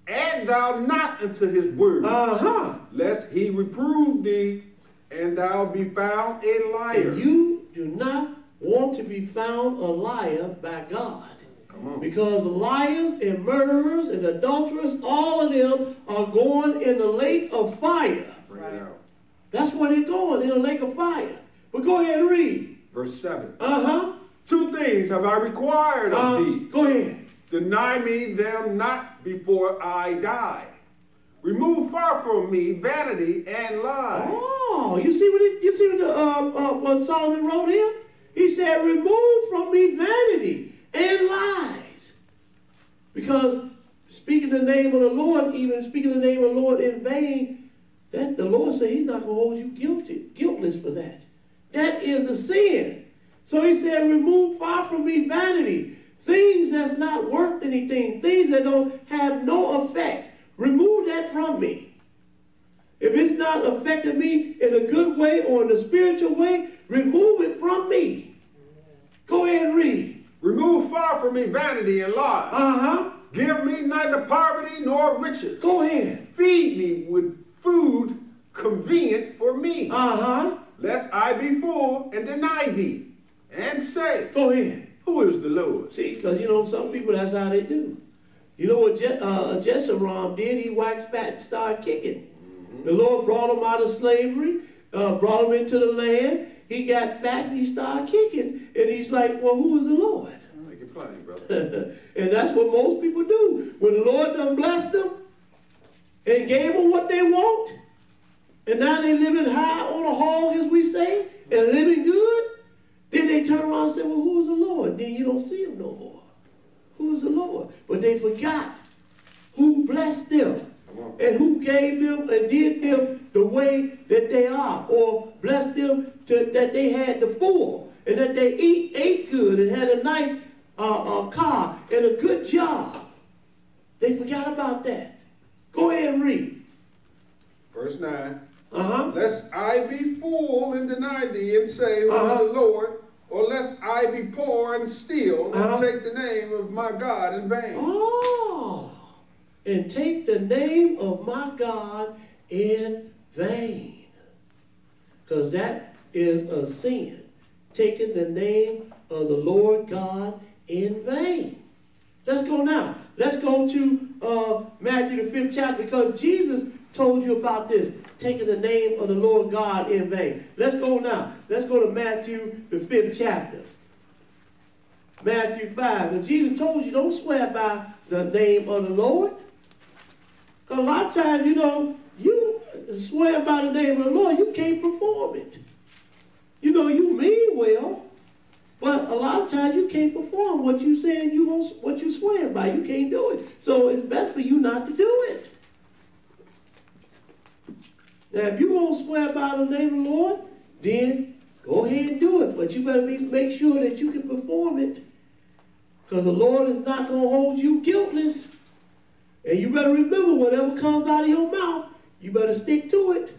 Add thou not unto his word, Uh-huh. lest he reprove thee, and thou be found a liar. And you do not want to be found a liar by God. Because liars and murderers and adulterers, all of them are going in the lake of fire. Out. That's where they're going, in the lake of fire. But go ahead and read. Verse 7. Uh-huh. Two things have I required of Uh, thee. go ahead. Deny me them not before I die. Remove far from me vanity and lies. Oh, you see what he, you see what the uh, uh, what Solomon wrote here? He said, "Remove from me vanity and lies," because speaking the name of the Lord, even speaking the name of the Lord in vain, that the Lord said He's not going to hold you guilty, guiltless for that. That is a sin. So He said, "Remove far from me vanity." Things that's not worth anything, things that don't have no effect. Remove that from me. If it's not affecting me in a good way or in a spiritual way, remove it from me. Go ahead and read. Remove far from me vanity and lies. Uh huh. Give me neither poverty nor riches. Go ahead. Feed me with food convenient for me, Uh huh. lest I be full and deny thee, and say, Go ahead. Who is the Lord? See, because you know, some people, that's how they do. You know what Je- uh, Jeshurun did? He waxed fat and started kicking. The Lord brought him out of slavery, uh, brought him into the land. He got fat and he started kicking. And he's like, Well, who is the Lord? Make it plain, brother. and that's what most people do. When the Lord done blessed them and gave them what they want, and now they living high on a hog, as we say, and living good, then they turn around and say, well, who is the Lord? Then you don't see him no more. Who is the Lord? But they forgot who blessed them and who gave them and did them the way that they are, or blessed them to, that they had the full, and that they eat ate good and had a nice uh, uh, car and a good job. They forgot about that. Go ahead and read. Verse 9. Uh huh. Lest I be full and deny thee and say, Who is Uh-huh. the Lord? Or lest I be poor and steal Uh-huh. and take the name of my God in vain. Oh, and take the name of my God in vain. Because that is a sin. Taking the name of the Lord God in vain. Let's go now. Let's go to uh, Matthew the fifth chapter because Jesus told you about this, taking the name of the Lord God in vain. Let's go now. Let's go to Matthew the fifth chapter. Matthew 5. And Jesus told you, don't swear by the name of the Lord. A lot of times, you know, you swear by the name of the Lord, you can't perform it. You know, you mean well, But a lot of times you can't perform what you saying you what you swear by. You can't do it. So it's best for you not to do it. Now, if you won't swear by the name of the Lord, then go ahead and do it. But you better be, make sure that you can perform it. Because the Lord is not going to hold you guiltless. And you better remember whatever comes out of your mouth, you better stick to it.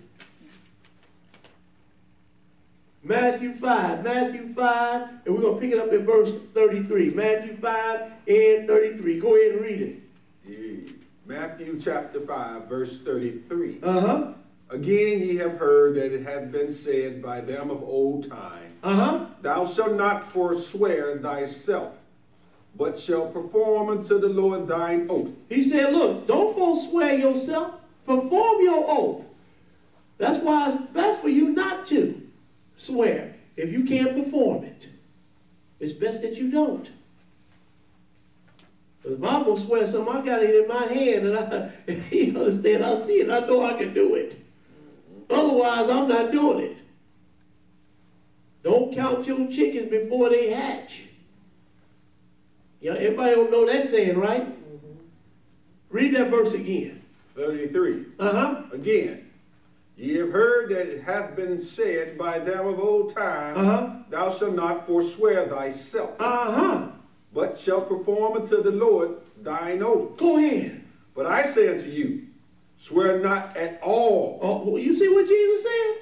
Matthew 5, Matthew 5, and we're going to pick it up at verse 33. Matthew 5 and 33. Go ahead and read it. Yeah. Matthew chapter 5, verse 33. Uh huh. Again, ye have heard that it hath been said by them of old time, Uh huh. Thou shalt not forswear thyself, but shalt perform unto the Lord thine oath. He said, look, don't forswear yourself. Perform your oath. That's why it's best for you not to swear if you can't perform it. It's best that you don't. Because if I'm going to swear something, I got it in my hand and I, you understand, I see it, I know I can do it. Otherwise, I'm not doing it. Don't count your chickens before they hatch. Yeah, everybody don't know that saying, right? Read that verse again. 33. Uh-huh. Again, ye have heard that it hath been said by them of old time, Uh-huh. Thou shalt not forswear thyself, Uh-huh. but shalt perform unto the Lord thine oath. Go ahead. But I say unto you, swear not at all. Oh, you see what Jesus said?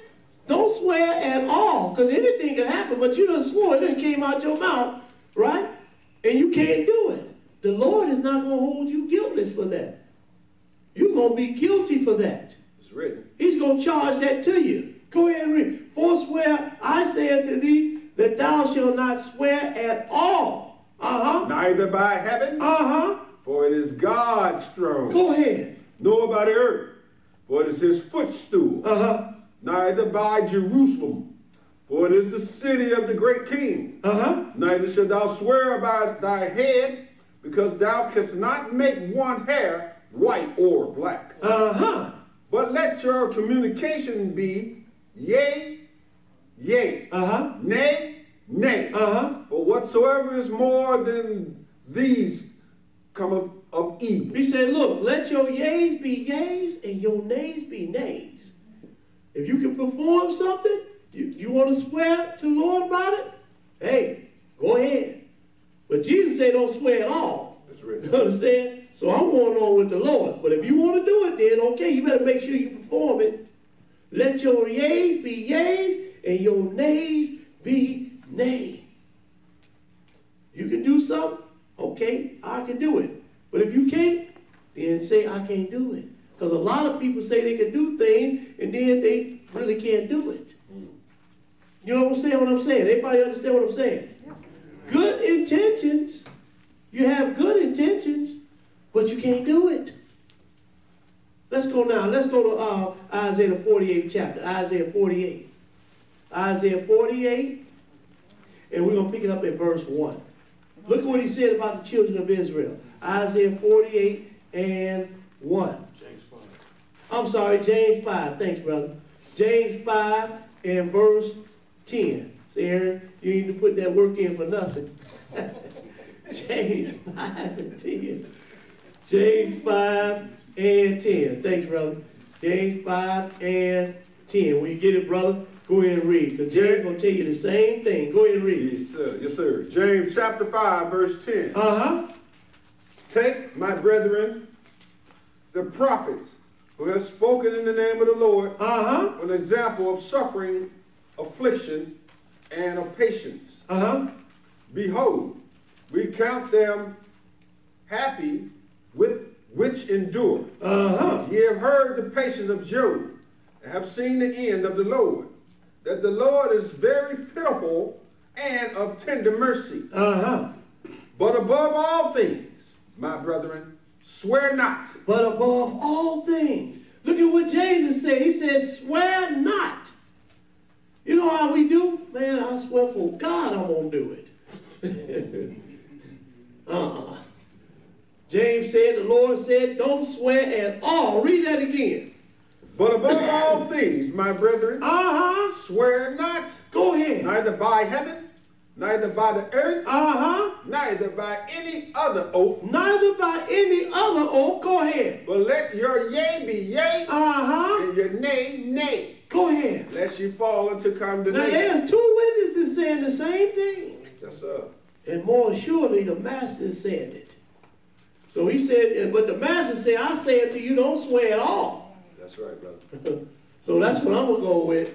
Don't swear at all, because anything can happen, but you done swore, it done came out your mouth, right? And you can't do it. The Lord is not going to hold you guiltless for that. You're going to be guilty for that. It's written. He's going to charge that to you. Go ahead and read. Forswear, I say unto thee, that thou shalt not swear at all. Uh-huh. Neither by heaven, Uh-huh. for it is God's throne, Go ahead. Nor by the earth, for it is his footstool. Uh-huh. Neither by Jerusalem, for it is the city of the great king. Uh-huh. Neither shalt thou swear by thy head, because thou canst not make one hair white or black. Uh-huh. But let your communication be yea, yea, Uh-huh. nay, nay. Uh-huh. For whatsoever is more than these cometh of evil. He said, look, let your yays be yays and your nays be nays. If you can perform something, you, you want to swear to the Lord about it? Hey, go ahead. But Jesus said don't swear at all. That's You understand? So I'm going on with the Lord. But if you want to do it, then okay, you better make sure you perform it. Let your yays be yays and your nays be nays. You can do something, okay, I can do it. But if you can't, then say I can't do it. Because a lot of people say they can do things and then they really can't do it. You understand what I'm saying? Everybody understand what I'm saying? Good intentions. You have good intentions, but you can't do it. Let's go now. Let's go to uh, Isaiah the 48th chapter. Isaiah 48. Isaiah 48. And we're going to pick it up at verse 1. Look at what he said about the children of Israel. Isaiah 48 and 1. James 5. I'm sorry, James 5. Thanks, brother. James 5 and verse 10. See, Aaron, you need to put that work in for nothing. James 5 and 10. James 5 and 10. Thanks, brother. James 5 and 10. When you get it, brother, go ahead and read. Because James going to tell you the same thing. Go ahead and read. Yes, sir. Yes, sir. James chapter 5, verse 10. Uh-huh. Take, my brethren, the prophets who have spoken in the name of the Lord, Uh-huh. an example of suffering, affliction, and of patience. Uh-huh. Behold, we count them happy with which endure. Uh-huh. Ye have heard the patience of Job, and have seen the end of the Lord, that the Lord is very pitiful and of tender mercy. Uh-huh. But above all things, my brethren, swear not. But above all things, look at what James said. He says, swear not. You know how we do? Man, I swear for God going to do it. uh-uh. James said, the Lord said, don't swear at all. Read that again. But above all things, my brethren, Uh-huh. swear not, Go ahead. neither by heaven, neither by the earth, Uh-huh. neither by any other oath, Neither by any other oath. Go ahead. but let your yea be yea, Uh-huh. and your nay, nay, Go ahead. lest you fall into condemnation. Now there's two witnesses saying the same thing. Yes, sir. And more surely the master is saying it. So he said, but the master said, I say it to you, don't swear at all. That's right, brother. so that's what I'm gonna go with.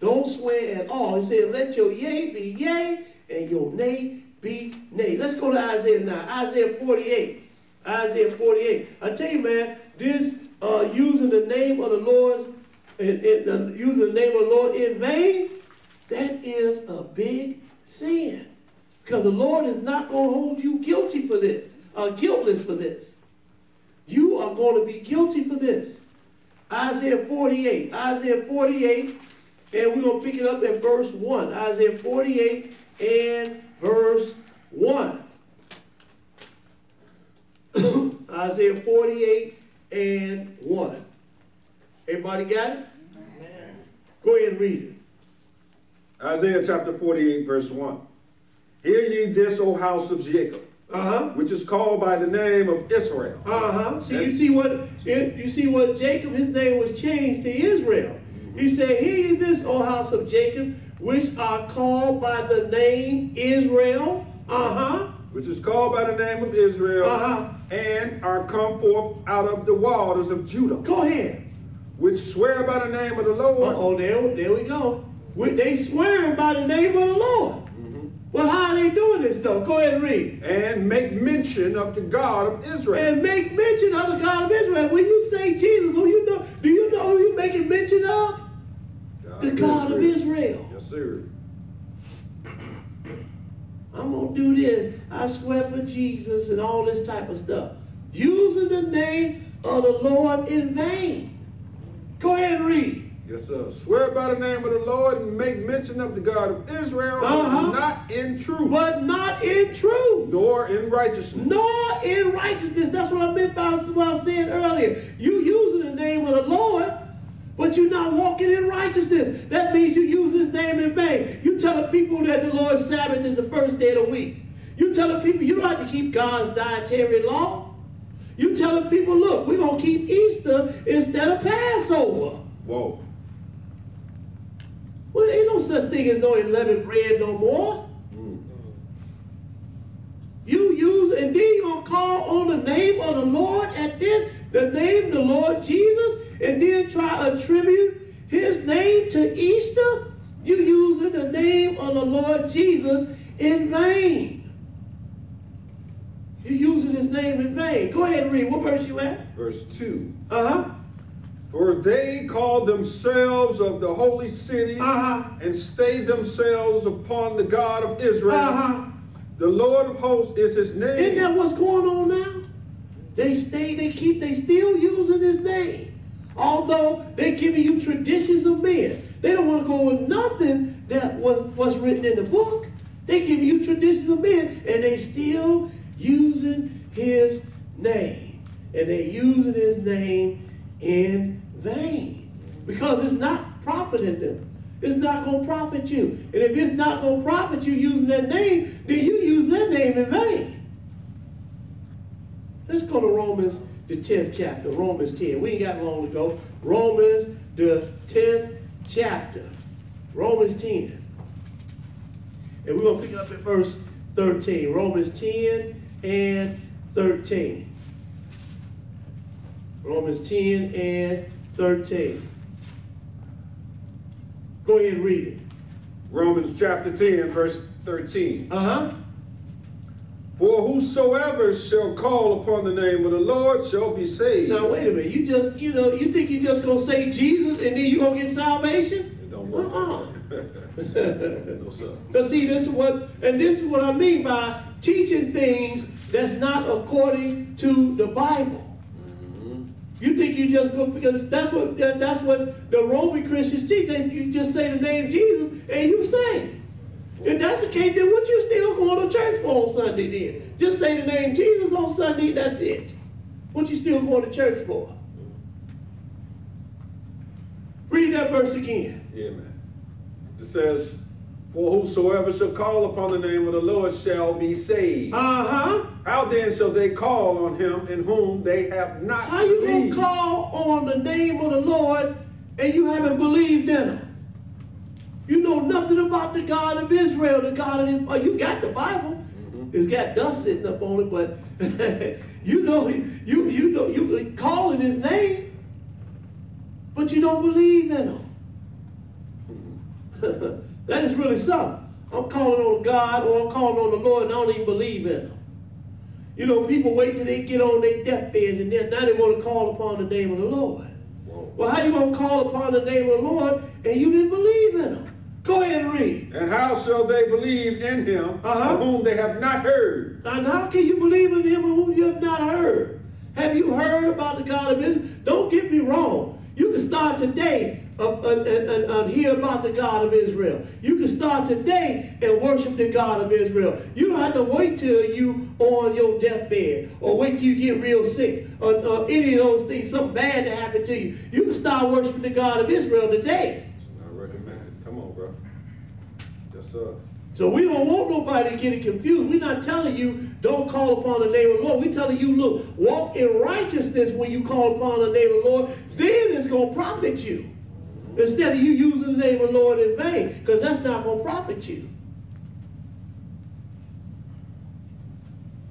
Don't swear at all. He said, let your yea be yea and your nay be nay. Let's go to Isaiah now. Isaiah 48. Isaiah 48. I tell you, man, this uh, using the name of the Lord uh, using the name of the Lord in vain, that is a big sin. Because the Lord is not going to hold you guilty for this, uh, guiltless for this. You are going to be guilty for this. Isaiah 48. Isaiah 48, and we're going to pick it up at verse 1. Isaiah 48 and verse 1. Isaiah 48 and 1. Everybody got it? Go ahead and read it. Isaiah chapter 48, verse 1. Hear ye this, O house of Jacob, Uh-huh. which is called by the name of Israel. Uh-huh. See, you see what it, you see what Jacob, his name was changed to Israel. He said, Hear this, O house of Jacob, which are called by the name Israel. Uh-huh. Which is called by the name of Israel, Uh-huh. and are come forth out of the waters of Judah, Go ahead. which swear by the name of the Lord. Uh-oh, there, there we go. We- They swear by the name of the Lord. Well, how are they doing this though? Go ahead and read. and make mention of the God of Israel. And make mention of the God of Israel. When you say Jesus, who you know, do you know who you're making mention of? The God of Israel. Yes, sir. I'm gonna do this. I swear for Jesus and all this type of stuff. Using the name of the Lord in vain. Go ahead and read. Yes, sir. Swear by the name of the Lord and make mention of the God of Israel, but Uh-huh. not in truth, But not in truth. nor in righteousness. Nor in righteousness. That's what I meant by what I was saying earlier. You using the name of the Lord, but you're not walking in righteousness. That means you use his name in vain. You tell the people that the Lord's Sabbath is the first day of the week. You tell the people you don't have to keep God's dietary law. You telling people, look, we're gonna keep Easter instead of Passover. Whoa. Well, there ain't no such thing as no unleavened bread no more. Mm. You use, and then you gonna call on the name of the Lord at this, the name of the Lord Jesus, and then try to attribute his name to Easter? You using the name of the Lord Jesus in vain. You're using his name in vain. Go ahead and read. What verse you at? Verse 2. Uh-huh. For they call themselves of the holy city Uh-huh. and stay themselves upon the God of Israel. Uh-huh. The Lord of hosts is his name. Isn't that what's going on now? They stay, they keep, they still using his name. Although they're giving you traditions of men. They don't want to go with nothing that was, was written in the book. They give you traditions of men and they still using his name. And they using his name in vain. Because it's not profiting them. It's not going to profit you. And if it's not going to profit you using that name, then you use that name in vain. Let's go to Romans, the 10th chapter, Romans 10. We ain't got long to go. Romans, the 10th chapter, Romans 10. And we're going to pick up at verse 13. Romans 10 and 13. Romans 10 and 13. Go ahead and read it. Romans chapter 10, verse 13. Uh huh. For whosoever shall call upon the name of the Lord shall be saved. Now wait a minute. You just, you know, you think you just gonna say Jesus and then you gonna get salvation? It don't work. Uh-uh. no, sir. Because see, this is what, and this is what I mean by teaching things that's not according to the Bible. Mm-hmm. You think you just go because that's what that- that's what the Roman Christians teach. They, you just say the name Jesus and you say. If that's the case, then what you still going to church for on Sunday then? Just say the name Jesus on Sunday, that's it. What you still going to church for? Read that verse again. Yeah, man. It says, For whosoever shall call upon the name of the Lord shall be saved. Uh-huh. How then shall they call on him in whom they have not How you gonna call on the name of the Lord and you haven't believed in him? You know nothing about the God of Israel, the God of Israel. Oh, you got the Bible. Mm-hmm. It's got dust sitting up on it, but you know you you know you calling his name, but you don't believe in him. Mm-hmm. that is really something. I'm calling on God or I'm calling on the Lord and I don't even believe in him. You know, people wait till they get on their deathbeds and then now they want to call upon the name of the Lord. Whoa. Well, how you gonna call upon the name of the Lord and you didn't believe in him? Go ahead and read. And how shall they believe in him Uh-huh. whom they have not heard? And how can you believe in him whom you have not heard? Have you heard about the God of Israel? Don't get me wrong. You can start today uh, uh, and, and, and hear about the God of Israel. You can start today and worship the God of Israel. You don't have to wait till you on your deathbed or wait till you get real sick or, or any of those things, something bad to happen to you. You can start worshiping the God of Israel today. It's not recommended. Come on, bro. Yes, sir. So we don't want nobody to get confused. We're not telling you don't call upon the name of the Lord. We're telling you, look, walk in righteousness when you call upon the name of the Lord. Then it's going to profit you. Instead of you using the name of the Lord in vain, because that's not going to profit you.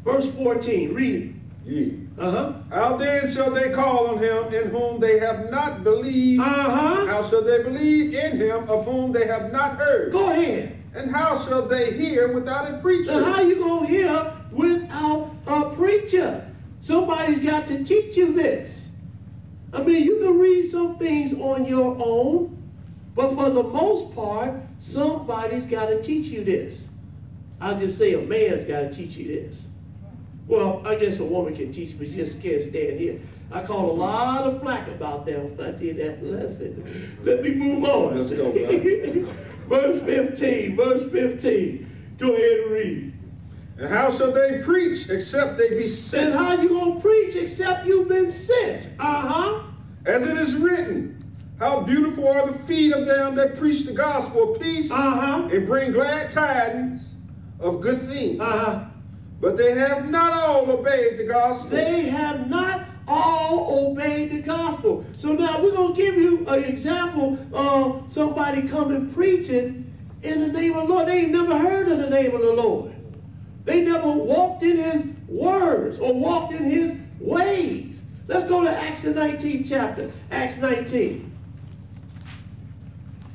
Verse 14, read it. Ye. Uh-huh. How then shall they call on him in whom they have not believed? Uh-huh. How shall they believe in him of whom they have not heard? Go ahead. And how shall they hear without a preacher? Now, how you going to hear without a preacher? Somebody's got to teach you this. I mean, you can read some things on your own, but for the most part, somebody's got to teach you this. I'll just say a man's got to teach you this. Well, I guess a woman can teach, but you just can't stand here. I caught a lot of flack about that when I did that lesson. Let me move on. Let's go, man. verse 15, verse 15. Go ahead and read. And how shall they preach except they be sent? And how you gonna preach except you've been sent? Uh-huh. As it is written, how beautiful are the feet of them that preach the gospel of peace Uh-huh. and bring glad tidings of good things. Uh-huh. But they have not all obeyed the gospel. They have not all obeyed the gospel. So now we're gonna give you an example of somebody coming preaching in the name of the Lord. They ain't never heard of the name of the Lord. They never walked in his words or walked in his ways. Let's go to Acts the 19th chapter. Acts 19.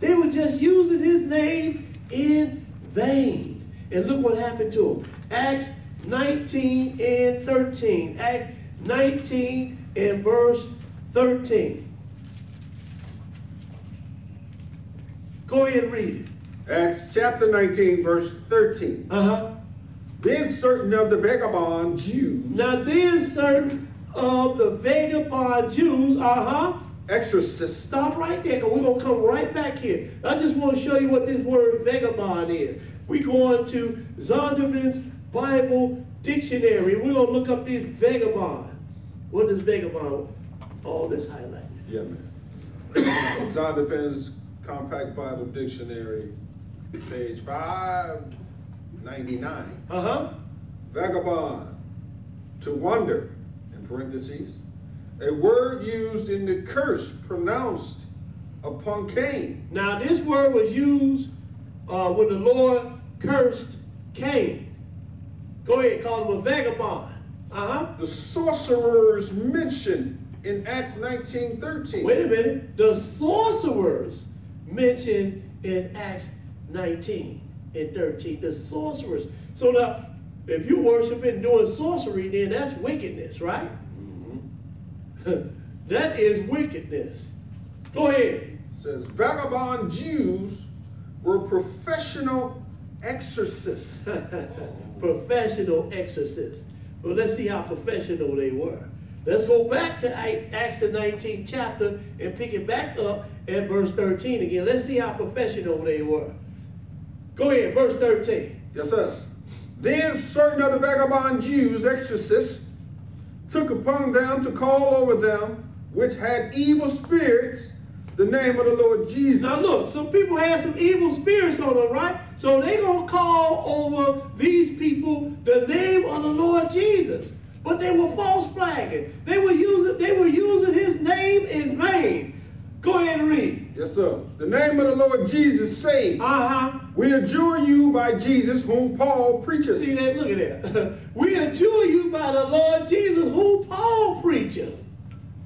They were just using his name in vain. And look what happened to them. Acts 19 and 13. Acts 19 and verse 13. Go ahead and read it. Acts chapter 19, verse 13. Uh-huh. Then certain of the vagabond Jews, Now then certain of the vagabond Jews, uh-huh, exorcists, Stop right there, because we're going to come right back here. I just want to show you what this word vagabond is. We go on to Zondervan's Bible Dictionary. We're going to look up this vagabond. What is vagabond? All this highlight. yeah, man. Zondervan's Compact Bible Dictionary, page 599. Uh-huh. Vagabond, to wander, in parentheses, a word used in the curse pronounced upon Cain. Now, this word was used uh, when the Lord cursed Cain. Go ahead, call him a vagabond. Uh-huh. The sorcerers mentioned in Acts 19:13. Wait a minute. The sorcerers mentioned in Acts 19 and 13. The sorcerers. So now, if you worship and doing sorcery, then that's wickedness, right? that is wickedness. Go ahead. says vagabond Jews were professional exorcists. professional exorcists. Well, let's see how professional they were. Let's go back to Acts the 19th chapter and pick it back up at verse 13 again. Let's see how professional they were. Go ahead, verse 13. Yes, sir. Then certain of the vagabond Jews, exorcists, took upon them to call over them which had evil spirits the name of the Lord Jesus. Now look, some people had some evil spirits on them, right? So they gonna call over these people the name of the Lord Jesus. But they were false flagging. They were using they were using his name in vain. Go ahead and read. Yes, sir. The name of the Lord Jesus saved. Uh-huh. We adjure you by Jesus, whom Paul preaches. See that? Look at that. we adjure you by the Lord Jesus, whom Paul preaches.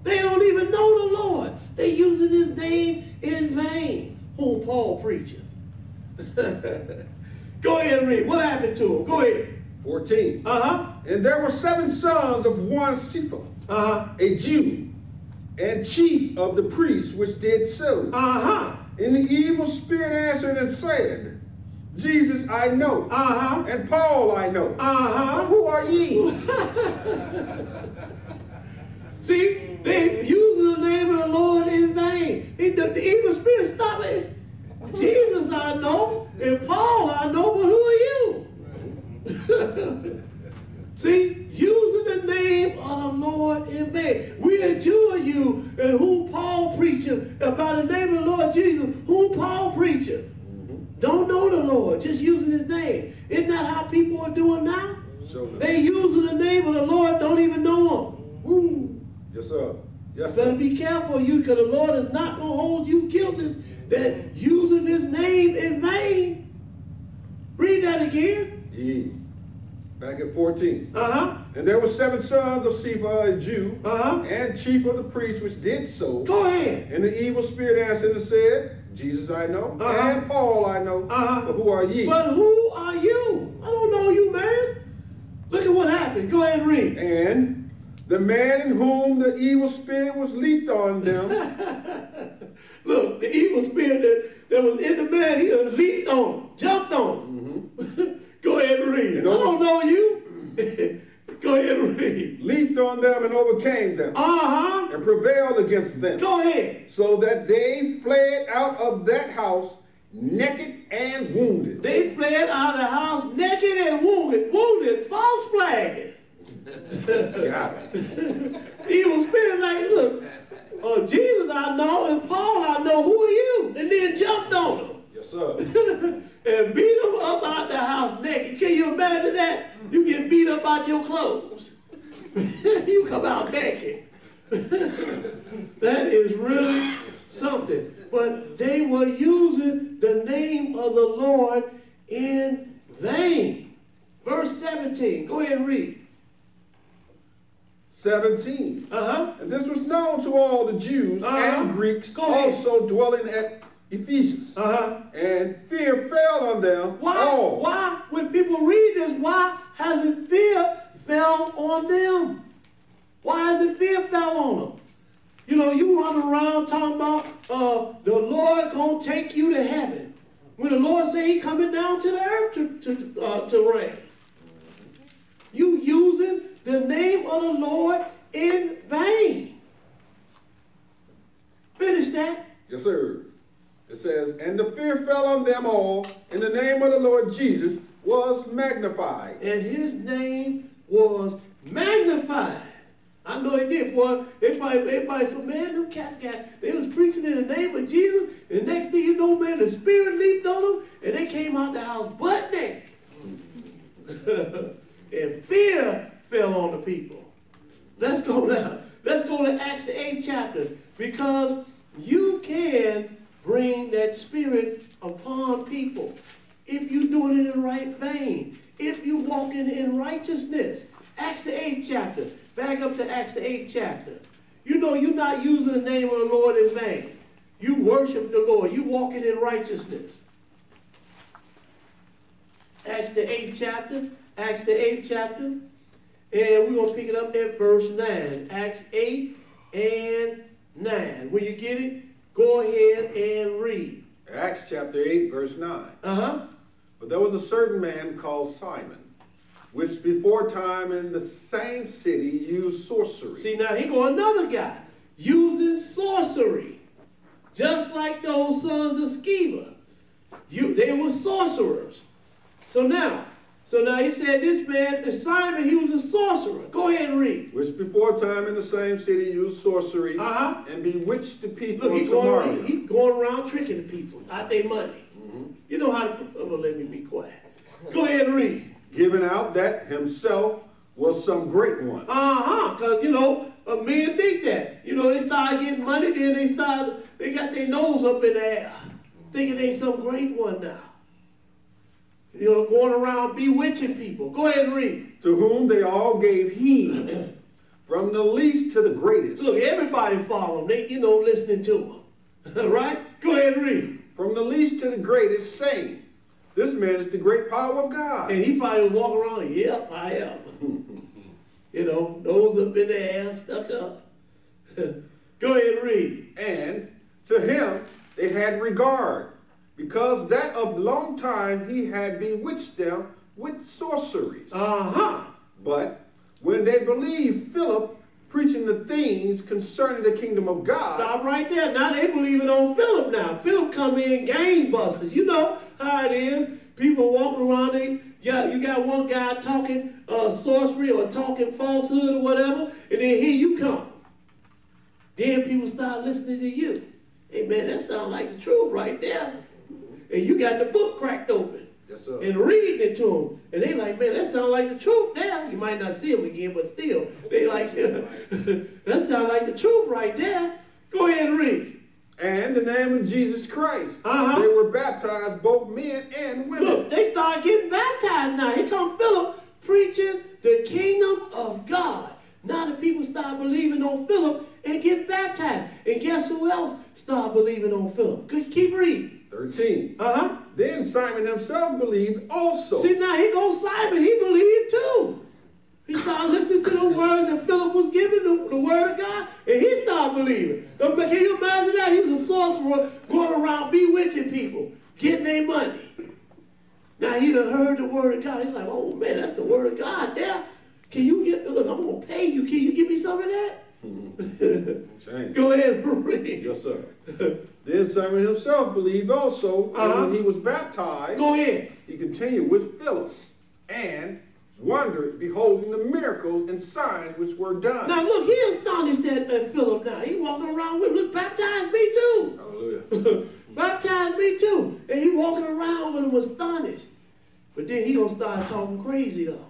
They don't even know the Lord. They using his name in vain, whom Paul preacheth. Go ahead and read. What happened to him? Go ahead. 14. Uh-huh. And there were seven sons of one Sceva, Uh-huh. a Jew, and chief of the priests which did so. Uh-huh. And the evil spirit answered and said, Jesus I know, Uh-huh. and Paul I know. Uh-huh. who are ye? See, they using the name of the Lord in vain. He, the, the evil spirit stop it. Jesus I know, and Paul I know, but who are you? See, using the name of the Lord in vain. We adjure you and whom Paul preacheth about the name of the Lord Jesus, whom Paul preacheth. Don't know the Lord, just using his name. Isn't that how people are doing now? So, They using the name of the Lord, don't even know him. Woo. yes, sir. Yes, Better be careful, you, because the Lord is not going to hold you guiltless that using his name in vain. Read that again. Yeah. Back at 14. Uh-huh. And there were seven sons of Sceva, a Jew, Uh-huh. and chief of the priests which did so. Go ahead. And the evil spirit answered and said, Jesus I know, Uh-huh. and Paul I know, Uh-huh. but who are ye? But who are you? I don't know you, man. Look at what happened. Go ahead and read. And the man in whom the evil spirit was leaped on them, Look, the evil spirit that, that was in the man, he leaped on him, jumped on him. Go ahead and read. I And over- don't know you. Go ahead and read. leaped on them and overcame them, Uh-huh. and prevailed against them, Go ahead. so that they fled out of that house naked and wounded. They fled out of the house naked and wounded, wounded, false flagging. Got it. Evil spirit like, look, uh, Jesus I know and Paul I know, who are you? And then jumped on him. Yes, sir. and beat him up out the house naked. Can you imagine that? You get beat up out your clothes. you come out naked. that is really something. But they were using the name of the Lord in vain. Verse 17. Go ahead and read. 17. Uh-huh. And this was known to all the Jews Uh-huh. and Greeks also dwelling at Ephesus. Uh-huh. And fear fell on them Why? all. Why? When people read this, why hasn't fear fell on them? Why hasn't fear fell on them? You know, you run around talking about uh, the Lord gonna take you to heaven. When the Lord say He coming down to the earth to to uh, to reign. You using the name of the Lord in vain. Finish that. Yes, sir. It says, And the fear fell on them all, and the name of the Lord Jesus was magnified. and his name was magnified. I know he did, boy. Everybody, everybody said, man, them cats got, they was preaching in the name of Jesus, and next thing you know, man, the spirit leaped on them, and they came out the house butt naked. and fear fell on the people. Let's go now. Let's go to Acts the 8th chapter, because you can bring that spirit upon people if you're doing it in the right vein, if you're walking in righteousness. Acts the 8th chapter. Back up to Acts the 8th chapter. You know you're not using the name of the Lord in vain. You worship the Lord. You walking in righteousness. Acts the 8th chapter. Acts the 8th chapter. And we're going to pick it up at verse 9. Acts 8 and 9. Will you get it? Go ahead and read. Acts chapter 8, verse 9. Uh-huh. But there was a certain man called Simon, which before time in the same city used sorcery. See, now here go another guy using sorcery. Just like those sons of Sceva. You, they were sorcerers. So now, So now he said this man, Simon, he was a sorcerer. Go ahead and read. Which before time in the same city used sorcery Uh-huh. and bewitched the people Look, of he's going, Samaria. around, he going around tricking the people out their money. Mm-hmm. You know how to, oh, let me be quiet. Go ahead and read. Giving out that himself was some great one. Uh-huh, because, you know, uh, men think that. You know, they start getting money, then they start, they got their nose up in the air, thinking they some great one now. You know, going around bewitching people. Go ahead and read. To whom they all gave heed, from the least to the greatest. Look, everybody follow them. They, you know, listening to them. right? Go ahead and read. From the least to the greatest, saying, This man is the great power of God. And he probably walking around, yep, I am. you know, nose up in the air, stuck up. Go ahead and read. And to him they had regard, because that of long time he had bewitched them with sorceries. Uh-huh. But when they believed Philip preaching the things concerning the kingdom of God, Stop right there. Now they believing on Philip now. Philip come in gangbusters. You know how it is. People walking around, they, yeah, you got one guy talking uh, sorcery or talking falsehood or whatever, and then here you come. Then people start listening to you. Hey man, that sounds like the truth right there. And you got the book cracked open yes, sir. and reading it to them. And they like, man, that sounds like the truth now. You might not see them again, but still, they like, that sounds like the truth right there. Go ahead and read. and the name of Jesus Christ, Uh-huh. they were baptized, both men and women. Look, they start getting baptized now. Here come Philip preaching the kingdom of God. Now the people start believing on Philip and get baptized. And guess who else start believing on Philip? Keep reading. 13. Uh-huh. Then Simon himself believed also. See, now he goes Simon. He believed too. He started listening to the words that Philip was giving, the, the word of God, and he started believing. Can you imagine that? He was a sorcerer going around bewitching people, getting their money. Now he done heard the word of God. He's like, oh man, that's the word of God there. Can you get, look, I'm going to pay you. Can you give me some of that? Change. Go ahead and read. Yes, sir. then Simon himself believed also, and Uh-huh. when he was baptized, Go ahead. he continued with Philip, and wondered, beholding the miracles and signs which were done. Now look, he astonished at, at Philip now. He walking around with him. Look, baptize me too. Hallelujah. Baptize me too. And he walking around with him astonished. But then he gonna start talking crazy though.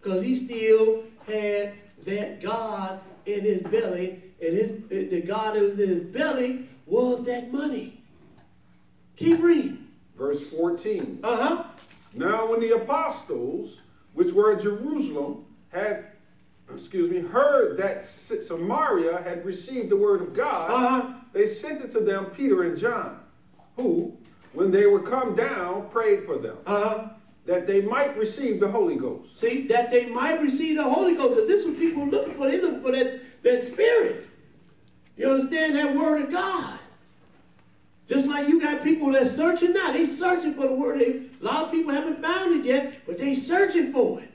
Because he still had that God in his belly, and his the God that was in his belly was that money. Keep reading. Verse 14. Uh-huh. Now when the apostles, which were at Jerusalem, had, excuse me, heard that Samaria had received the word of God, Uh-huh. they sent it to them Peter and John, who, when they were come down, prayed for them, Uh-huh. That they might receive the Holy Ghost. See, that they might receive the Holy Ghost. Because this is what people are looking for. They're looking for that, that spirit. You understand that word of God? Just like you got people that's searching now. They searching for the word. They, a lot of people haven't found it yet, but they searching for it.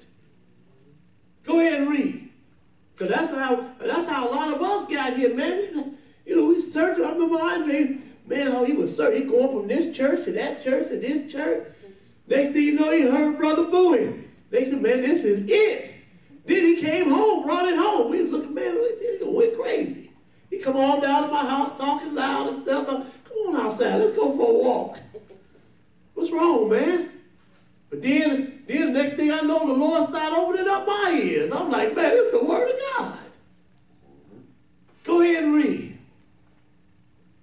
Go ahead and read. Because that's how that's how a lot of us got here, man. You know, we searching. I remember Andre, man, oh, he was searching. He going from this church to that church to this church. Next thing you know, he heard Brother Bowie. They said, man, this is it. Then he came home, brought it home. We was looking, man, he went crazy. He come on down to my house talking loud and stuff. I'm, come on outside, let's go for a walk. What's wrong, man? But then, then the next thing I know, the Lord started opening up my ears. I'm like, man, this is the word of God. Go ahead and read.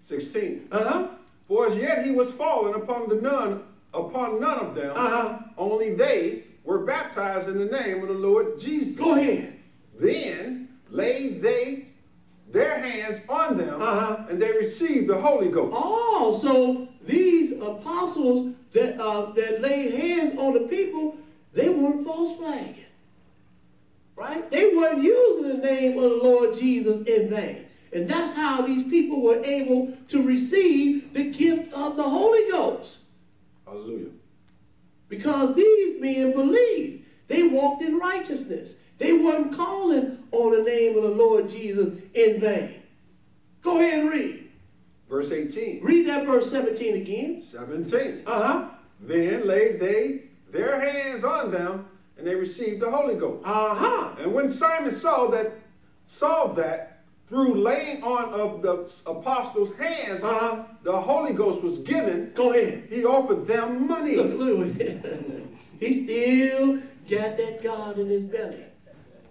16. Uh-huh. For as yet he was fallen upon the none, upon none of them, Uh-huh. only they were baptized in the name of the Lord Jesus. Go ahead. Then laid they their hands on them, Uh-huh. and they received the Holy Ghost. Oh, so these apostles that uh, that laid hands on the people, they weren't false flagging. Right? They weren't using the name of the Lord Jesus in vain. And that's how these people were able to receive the gift of the Holy Ghost. Hallelujah. Because these men believed. They walked in righteousness. They weren't calling on the name of the Lord Jesus in vain. Go ahead and read. Verse 18. Read that verse 17 again. 17. Uh-huh. Then laid they their hands on them, and they received the Holy Ghost. Uh-huh. And when Simon saw that, saw that through laying on of the apostles' hands, Uh-huh. the Holy Ghost was given, Go ahead. he offered them money. Look, look. he still got that God in his belly.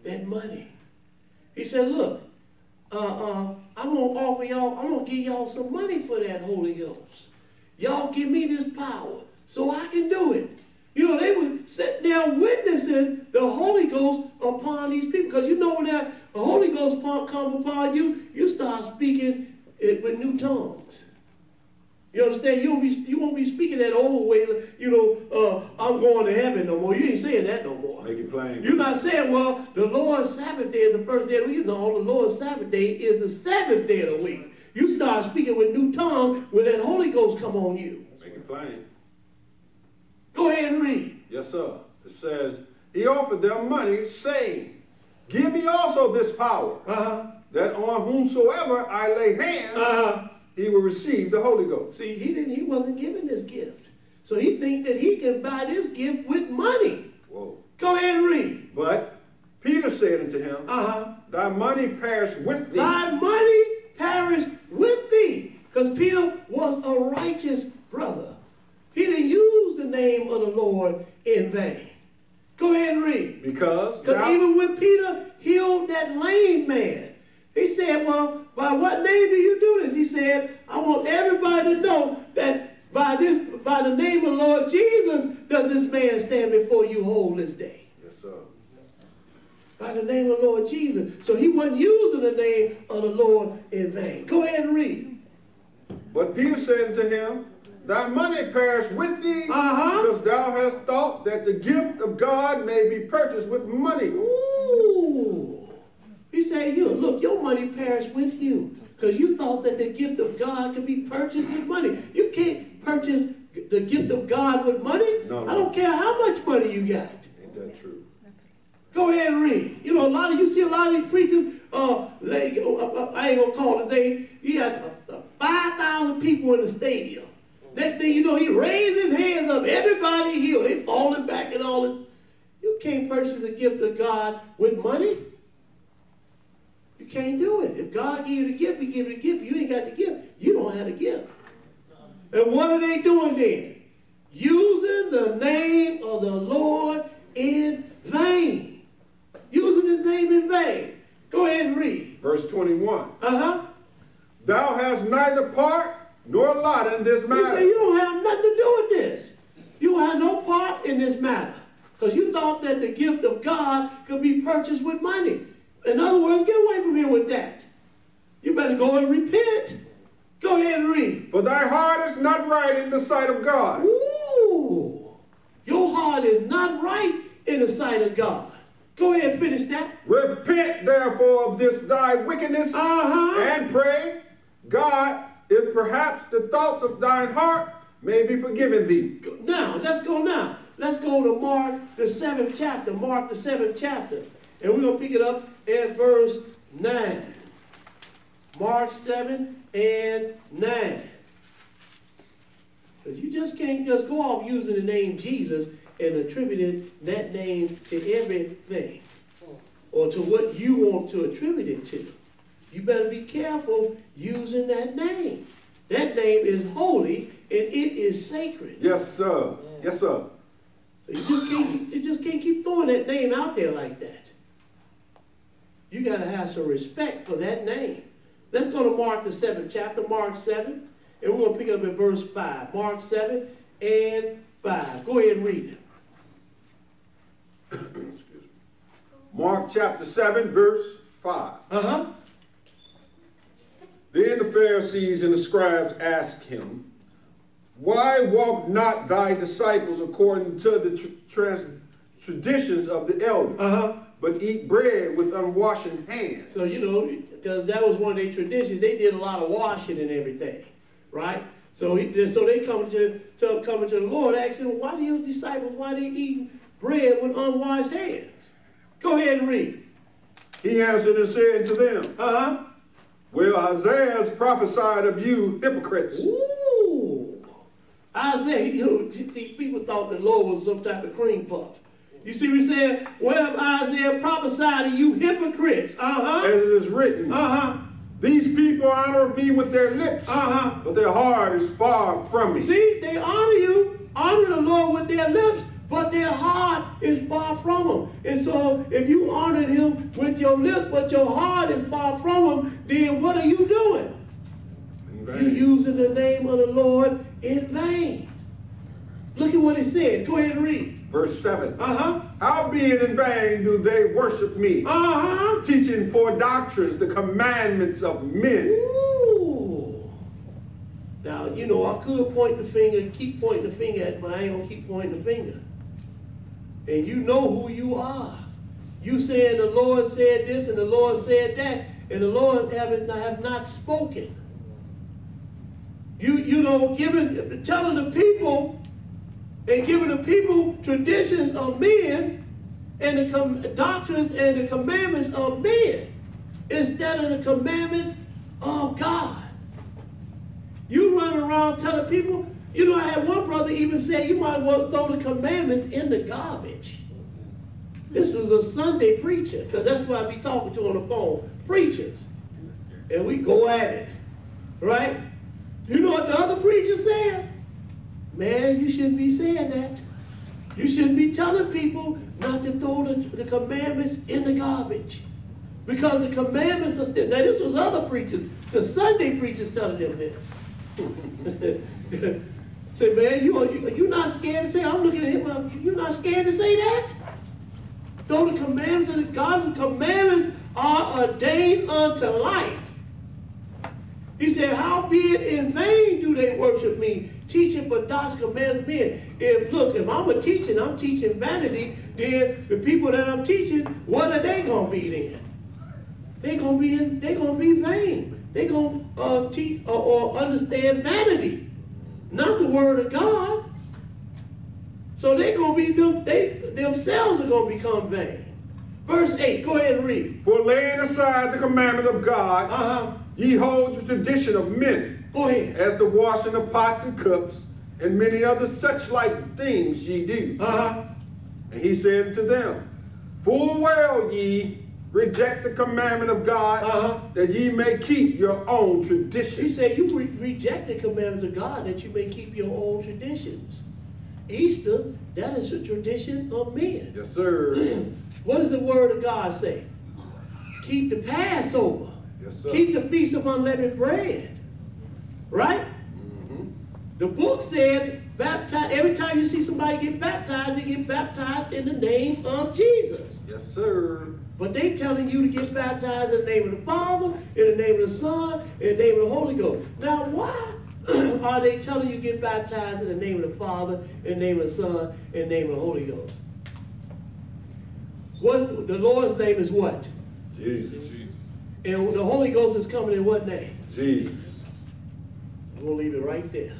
That money. He said, look, uh, uh, I'm gonna offer y'all, I'm gonna give y'all some money for that Holy Ghost. Y'all give me this power so I can do it. You know, they were sitting there witnessing the Holy Ghost upon these people. Because you know when that the Holy Ghost upon- come upon you, you start speaking it with new tongues. You understand? You won't be you won't be speaking that old way. You know, uh, I'm going to heaven no more. You ain't saying that no more. Make it plain. You're not saying, well, the Lord's Sabbath day is the first day of the week. No, the Lord's Sabbath day is the seventh day of the week. You start speaking with new tongue when that Holy Ghost come on you. Make it plain. Go ahead and read. Yes, sir. It says, He offered them money, saying, Give me also this power, Uh-huh. that on whomsoever I lay hands, Uh-huh. he will receive the Holy Ghost. See, he didn't he wasn't given this gift. So he thinks that he can buy this gift with money. Whoa. Go ahead and read. But Peter said unto him, Uh-huh. Thy money perish with thee. thy money perish with thee. Because Peter was a righteous brother. He didn't use the name of the Lord in vain. Go ahead and read. Because Because even when Peter healed that lame man, he said, Well, by what name do you do this? He said, I want everybody to know that by this, by the name of the Lord Jesus, does this man stand before you whole this day Yes, sir. by the name of the Lord Jesus. So he wasn't using the name of the Lord in vain. Go ahead and read. But Peter said to him, Thy money perish with thee, Uh-huh. because thou hast thought that the gift of God may be purchased with money. Ooh. He said, you look, your money perish with you. Because you thought that the gift of God could be purchased with money. You can't purchase the gift of God with money. No, no. I don't care how much money you got. Ain't that true? Go ahead and read. You know, a lot of you see a lot of these preachers. Uh, they, uh, uh, I ain't gonna call it. They you got uh, uh, five thousand people in the stadium. Next thing you know, he raised his hands up. Everybody healed. They falling back and all this. You can't purchase the gift of God with money. You can't do it. If God gave you the gift, He gave you the gift. You ain't got the gift. You don't have the gift. And what are they doing then? Using the name of the Lord in vain. Using his name in vain. Go ahead and read. Verse 21. Uh-huh. Thou hast neither part nor lot in this He matter. said, you don't have nothing to do with this. You have no part in this matter. Because you thought that the gift of God could be purchased with money. In other words, get away from here with that. You better go and repent. Go ahead and read. For thy heart is not right in the sight of God. Ooh. Your heart is not right in the sight of God. Go ahead and finish that. Repent therefore of this thy wickedness, Uh-huh. and pray, God, if perhaps the thoughts of thine heart may be forgiven thee. Now, let's go now. Let's go to Mark, the seventh chapter. Mark, the seventh chapter. And we're going to pick it up at verse 9. Mark 7 and 9. Because you just can't just go off using the name Jesus and attribute that name to everything or to what you want to attribute it to. You better be careful using that name. That name is holy and it is sacred. Yes, sir. Yes, sir. So you just can't you just can't keep throwing that name out there like that. You gotta have some respect for that name. Let's go to Mark the seventh chapter, Mark 7, and we're gonna pick up at verse 5. Mark 7 and 5. Go ahead and read it. Excuse me. Mark chapter 7, verse 5. Uh-huh. Then the Pharisees and the scribes asked him, Why walk not thy disciples according to the tr- trans- traditions of the elders, Uh-huh. but eat bread with unwashed hands? So you know, because that was one of their traditions, they did a lot of washing and everything, right? So he, so they come to, to coming to the Lord, asking, why do your disciples, why they eating bread with unwashed hands? Go ahead and read. He answered and said to them, Uh-huh. Well, Isaiah prophesied of you hypocrites. Ooh. Isaiah, you know, see, people thought the Lord was some type of cream puff. You see what he said? Well, Isaiah prophesied of you hypocrites. Uh-huh. As it is written, Uh-huh. These people honor me with their lips, Uh-huh. but their heart is far from me. See, they honor you, honor the Lord with their lips, but their heart is far from him. And so if you honor him with your lips, but your heart is far from him, then what are you doing? You vain. using the name of the Lord in vain. Look at what it said. Go ahead and read. Verse 7. Uh-huh. Howbeit in vain do they worship me, Uh-huh. teaching for doctrines the commandments of men. Ooh. Now, you know, I could point the finger and keep pointing the finger at, but I ain't gonna keep pointing the finger. And you know who you are. You saying the Lord said this and the Lord said that, and the Lord have, have not spoken. You, you know, giving, telling the people and giving the people traditions of men and the com- doctrines and the commandments of men instead of the commandments of God. You run around telling people, you know, I had one brother even say you might well throw the commandments in the garbage. This is a Sunday preacher, because that's why I be talking to on the phone. Preachers. And we go at it. Right? You know what the other preacher said? Man, you shouldn't be saying that. You shouldn't be telling people not to throw the, the commandments in the garbage. Because the commandments are still. Now, this was other preachers. The Sunday preachers telling them this. Say, man, you are you, you not scared to say, I'm looking at him, uh, you're not scared to say that? Though the commandments of God, the commandments are ordained unto life. He said, How be it in vain do they worship me, teaching for doctrine commands men. If look, if I'm a teacher I'm teaching vanity, then the people that I'm teaching, what are they gonna be then? They gonna be they gonna be vain. They gonna uh, teach or, or understand vanity, not the word of God. So they're gonna be them, they themselves are gonna become vain. Verse 8, go ahead and read. For laying aside the commandment of God, Uh-huh. ye hold the tradition of men, Go ahead. as the washing of pots and cups, and many other such like things ye do. Uh-huh. And he said to them, Full well ye reject the commandment of God, Uh-huh. that ye may keep your own tradition. He said, You re- reject the commandments of God that you may keep your own traditions. Easter, that is a tradition of men. Yes, sir. What does the word of God say? Keep the Passover. Yes, sir. Keep the feast of unleavened bread. Right? Mhm. The book says, baptize, every time you see somebody get baptized, they get baptized in the name of Jesus. Yes, sir. But they telling you to get baptized in the name of the Father, in the name of the Son, in the name of the Holy Ghost. Now, why are they telling you to get baptized in the name of the Father, in the name of the Son, in the name of the Holy Ghost? What the Lord's name is what? Jesus. And the Holy Ghost is coming in what name? Jesus. I'm gonna leave it right there.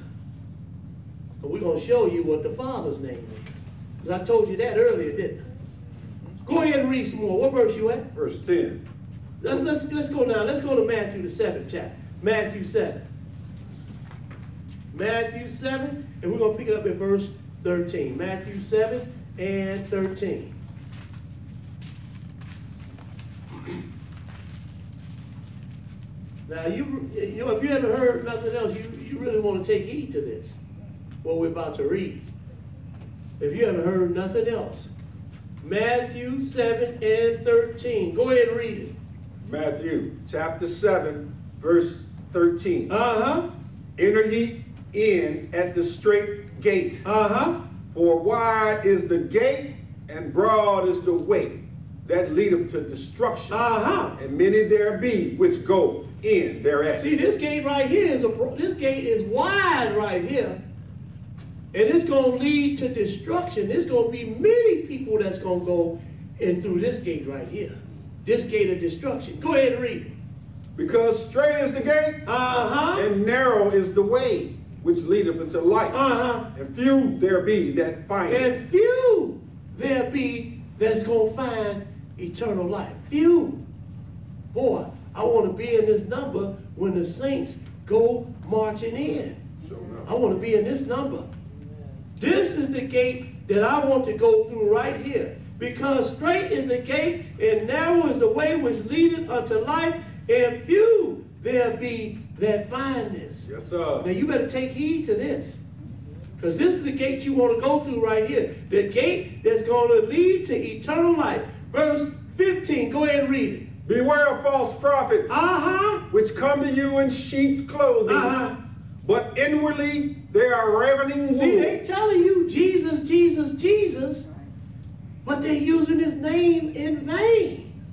But we're gonna show you what the Father's name is. Because I told you that earlier, didn't I? Go ahead and read some more. What verse you at? Verse 10. Let's, let's, let's go now. Let's go to Matthew, the seventh chapter. Matthew 7. Matthew 7, and we're going to pick it up at verse 13. Matthew 7 and 13. Now, you, you know, if you haven't heard nothing else, you, you really want to take heed to this, what we're about to read. If you haven't heard nothing else. Matthew 7 and 13. Go ahead and read it. Matthew chapter 7, verse 13. Uh-huh. Enter ye in at the straight gate, Uh-huh. for wide is the gate, and broad is the way that leadeth to destruction. Uh-huh. And many there be which go in thereat. See, this gate right here is a this gate is wide right here. And it's gonna lead to destruction. There's gonna be many people that's gonna go in through this gate right here. This gate of destruction. Go ahead and read it. Because straight is the gate, Uh-huh. and narrow is the way which leadeth unto life. Uh-huh. And few there be that find it. And few there be that's gonna find eternal life. Few. Boy, I want to be in this number when the saints go marching in. So I want to be in this number. This is the gate that I want to go through right here. Because straight is the gate, and narrow is the way which leadeth unto life, and few there be that find this. Yes, sir. Now you better take heed to this. Because this is the gate you want to go through right here. The gate that's going to lead to eternal life. Verse 15, go ahead and read it. Beware of false prophets, Uh-huh. which come to you in sheep clothing, Uh-huh. But inwardly they are ravening See, they telling you Jesus, Jesus, Jesus, but they're using his name in vain.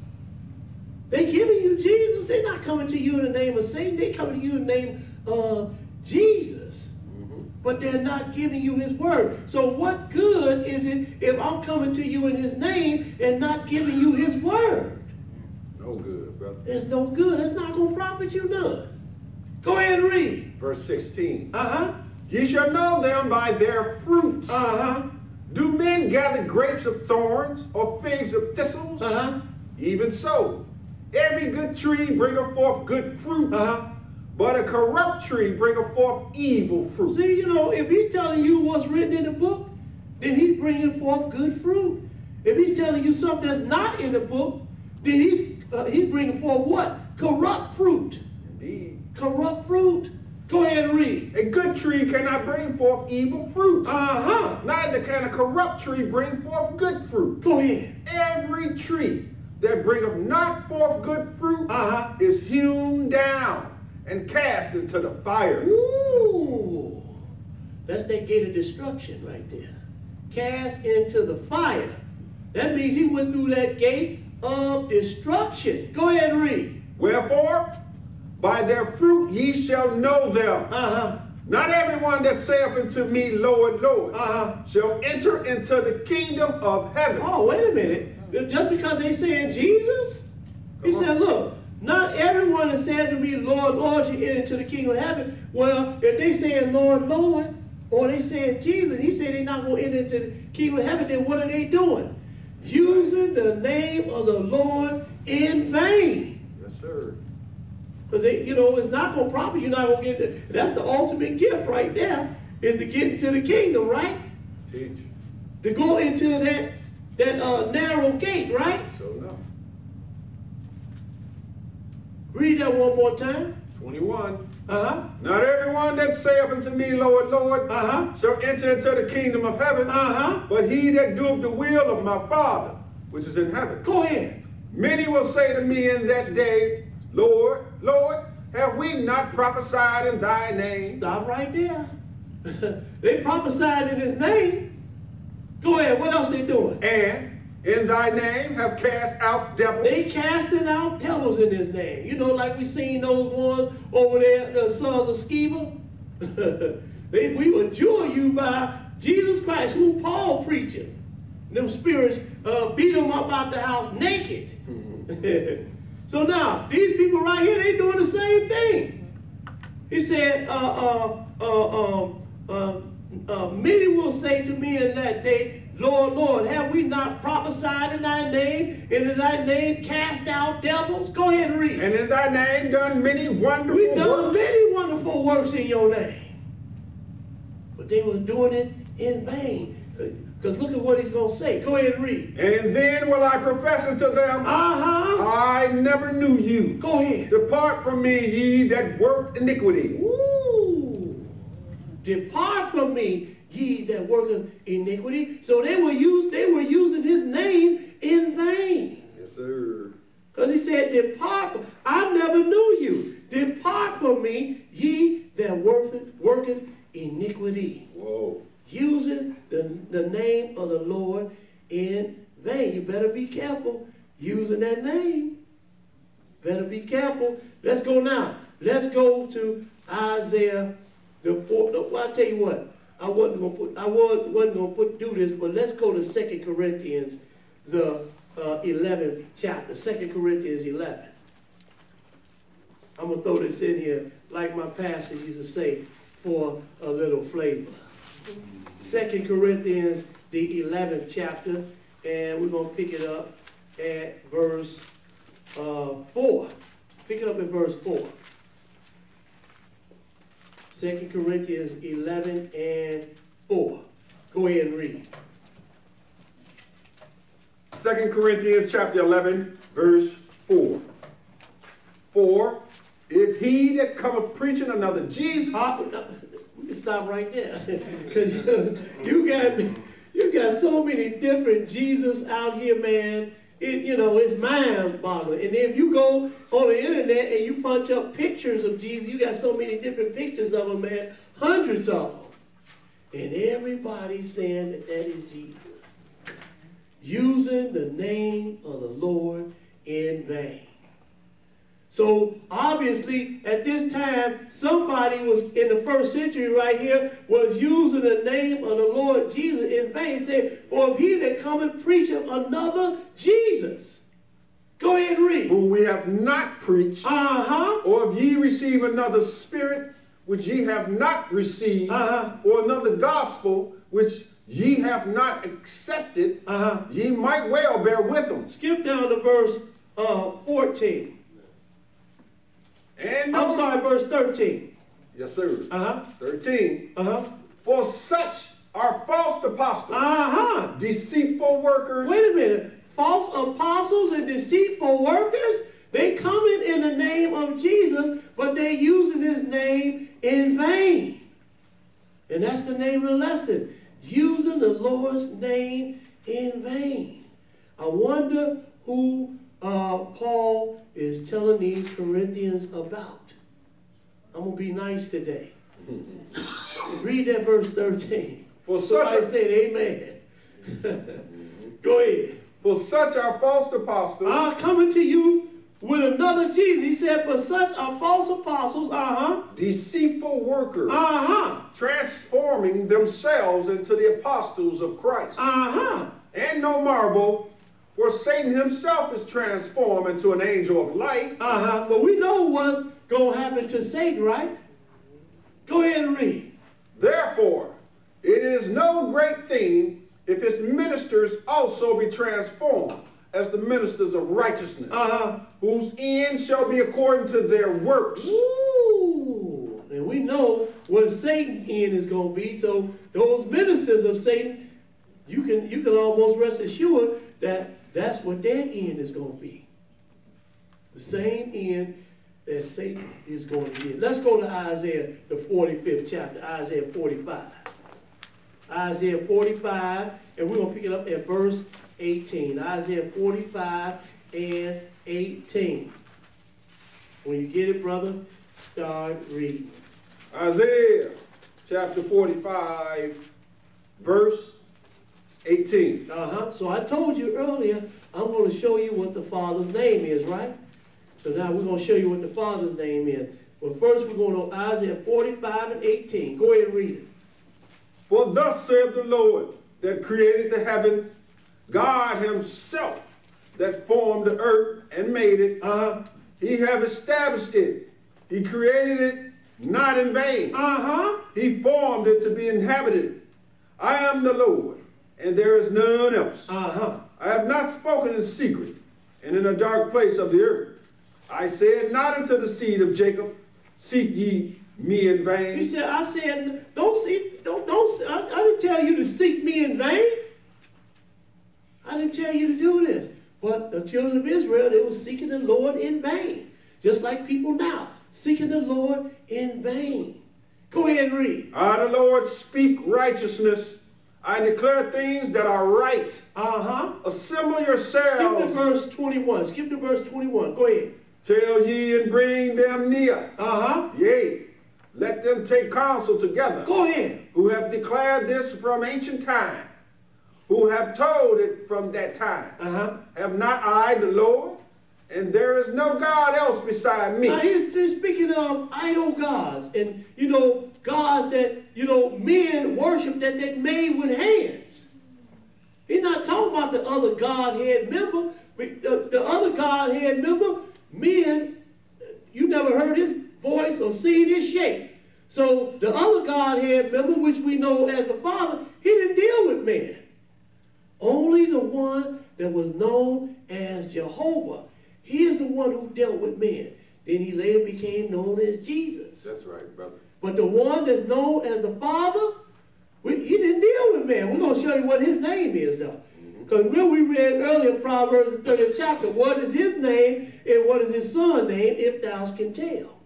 They giving you Jesus. They're not coming to you in the name of Satan. They coming to you in the name of Jesus. Mhm. But they're not giving you his word. So what good is it if I'm coming to you in his name and not giving you his word? No good, brother. It's no good. It's not going to profit you none. Go ahead and read. Verse 16. Uh-huh. Ye shall know them by their fruits. Uh-huh. Do men gather grapes of thorns or figs of thistles? Uh-huh. Even so, every good tree bringeth forth good fruit, Uh-huh. but a corrupt tree bringeth forth evil fruit. See, you know, if he's telling you what's written in the book, then he's bringing forth good fruit. If he's telling you something that's not in the book, then he's uh, he's bringing forth what? Corrupt fruit. Corrupt fruit. Go ahead and read. A good tree cannot bring forth evil fruit. Uh huh. Neither can a corrupt tree bring forth good fruit. Go ahead. Every tree that bringeth not forth good fruit Uh huh. is hewn down and cast into the fire. Ooh, that's that gate of destruction right there. Cast into the fire. That means he went through that gate of destruction. Go ahead and read. Wherefore, by their fruit ye shall know them. Uh huh. Not everyone that saith unto me, Lord, Lord, Uh huh. shall enter into the kingdom of heaven. Oh, wait a minute. Just because they saying Jesus? He on. said, look, not everyone that says to me, Lord, Lord, shall enter into the kingdom of heaven. Well, if they saying Lord, Lord, or they saying Jesus, he said they're not going to enter into the kingdom of heaven, then what are they doing? Using the name of the Lord in vain. Yes, sir. Because you know, it's not going to profit. You're not going to get the, that's the ultimate gift right there, is to get into the kingdom, right? Teach. To go into that, that uh, narrow gate, right? So no. Read that one more time. 21. Uh-huh. Not everyone that saith unto me, Lord, Lord, Uh-huh. shall enter into the kingdom of heaven, Uh-huh. but he that doeth the will of my Father, which is in heaven. Go ahead. Many will say to me in that day, Lord, Lord, have we not prophesied in thy name? Stop right there. they prophesied in his name. Go ahead. What else they doing? And in thy name have cast out devils? They casting out devils in his name. You know, like we seen those ones over there, the sons of Sceva. they, we will jure you by Jesus Christ, who Paul preaching. Them spirits uh, beat them up out the house naked. so now, these people right here, they doing the same thing. He said, uh, uh, uh, um, uh, uh, many will say to me in that day, Lord, Lord, have we not prophesied in thy name, and in thy name cast out devils? Go ahead and read. And in thy name done many wonderful We've done works? many wonderful works in your name. But they was doing it in vain. Because look at what he's going to say. Go ahead and read. And then will I profess unto them, Uh-huh. I never knew you. Go ahead. Depart from me, ye that work iniquity. Ooh. Depart from me, ye that work iniquity. So they were use, they were using his name in vain. Yes, sir. Because he said, Depart from I never knew you. Depart from me, ye that worketh, worketh iniquity. Whoa. Using the, the name of the Lord in vain. You better be careful using that name. Better be careful. Let's go now. Let's go to Isaiah the fourth. Well, I tell you what. I wasn't gonna put. I was, wasn't gonna put do this, but let's go to Second Corinthians, the uh, 11th chapter. Second Corinthians 11. I'm gonna throw this in here, like my pastor used to say, for a little flavor. Second Corinthians, the 11th chapter, and we're going to pick it up at verse uh, 4. Pick it up at verse 4. Second Corinthians 11 and 4. Go ahead and read. 2 Corinthians chapter 11, verse 4. For if he that cometh preaching another Jesus, we can stop right there. Because you, you got you got so many different Jesus out here, man. It, you know, it's mind-boggling. And if you go on the internet and you punch up pictures of Jesus, you got so many different pictures of him, man. Hundreds of them. And everybody's saying that that is Jesus. Using the name of the Lord in vain. So obviously, at this time, somebody was in the first century right here was using the name of the Lord Jesus in vain. He said, "For if he that cometh preaching another Jesus." Go ahead and read. whom we have not preached, Uh huh. or if ye receive another spirit which ye have not received, Uh-huh. or another gospel which ye have not accepted, Uh huh. ye might well bear with them. Skip down to verse uh, 14. And I'm sorry, verse 13. Yes, sir. Uh huh. 13. Uh huh. For such are false apostles, Uh huh. deceitful workers, Wait a minute. False apostles and deceitful workers, they coming in the name of Jesus, but they using his name in vain. And that's the name of the lesson. Using the Lord's name in vain. I wonder who uh, Paul is telling these Corinthians about. I'm going to be nice today. Read that verse 13. For such Somebody a- said amen. Go ahead. for such are false apostles, I'm coming to you with another Jesus. He said, but such are false apostles, uh-huh, deceitful workers, uh-huh, transforming themselves into the apostles of Christ. uh-huh. And no marvel, for Satan himself is transformed into an angel of light. Uh-huh. But we know what's going to happen to Satan, right? Go ahead and read. Therefore, it is no great thing if his ministers also be transformed as the ministers of righteousness, Uh-huh. whose end shall be according to their works. Ooh. And we know what Satan's end is going to be. So those ministers of Satan, you can you can almost rest assured that that's what that end is going to be. The same end that Satan is going to get. Let's go to Isaiah, the 45th chapter, Isaiah 45. Isaiah 45, and we're going to pick it up at verse 18. Isaiah 45 and 18. When you get it, brother, start reading. Isaiah chapter 45, verse 18. Uh-huh. So I told you earlier, I'm going to show you what the Father's name is, right? So now we're going to show you what the Father's name is. But first we're going to Isaiah 45 and 18. Go ahead and read it. For thus saith the Lord that created the heavens, God himself that formed the earth and made it. Uh-huh. He have established it. He created it not in vain. Uh-huh. He formed it to be inhabited. I am the Lord, and there is none else. Uh-huh. I have not spoken in secret, and in a dark place of the earth. I said not unto the seed of Jacob, Seek ye me in He vain. said, I said, don't seek, don't, don't, I, I didn't tell you to seek me in vain. I didn't tell you to do this. But the children of Israel, they were seeking the Lord in vain. Just like people now, seeking the Lord in vain. Go ahead and read. I, the Lord, speak righteousness. I declare things that are right. Uh-huh. Assemble yourselves. Skip to verse 21. Skip to verse 21. Go ahead. Tell ye and bring them near. Uh-huh. Yea, let them take counsel together. Go ahead. who have declared this from ancient time, who have told it from that time. Uh-huh. Have not I the Lord? And there is no God else beside me. Now he's, he's speaking of idol gods and you know gods that you know men worship that they made with hands. He's not talking about the other Godhead member, the, the other Godhead member, men, you never heard his voice or seen his shape. So the other Godhead member, which we know as the Father, he didn't deal with men. Only the one that was known as Jehovah. He is the one who dealt with men. Then he later became known as Jesus. That's right, brother. But the one that's known as the Father, we, he didn't deal with man. We're going to show you what his name is, though. Because when we read earlier in Proverbs, the 30th chapter, what is his name and what is his son's name, if thou can tell.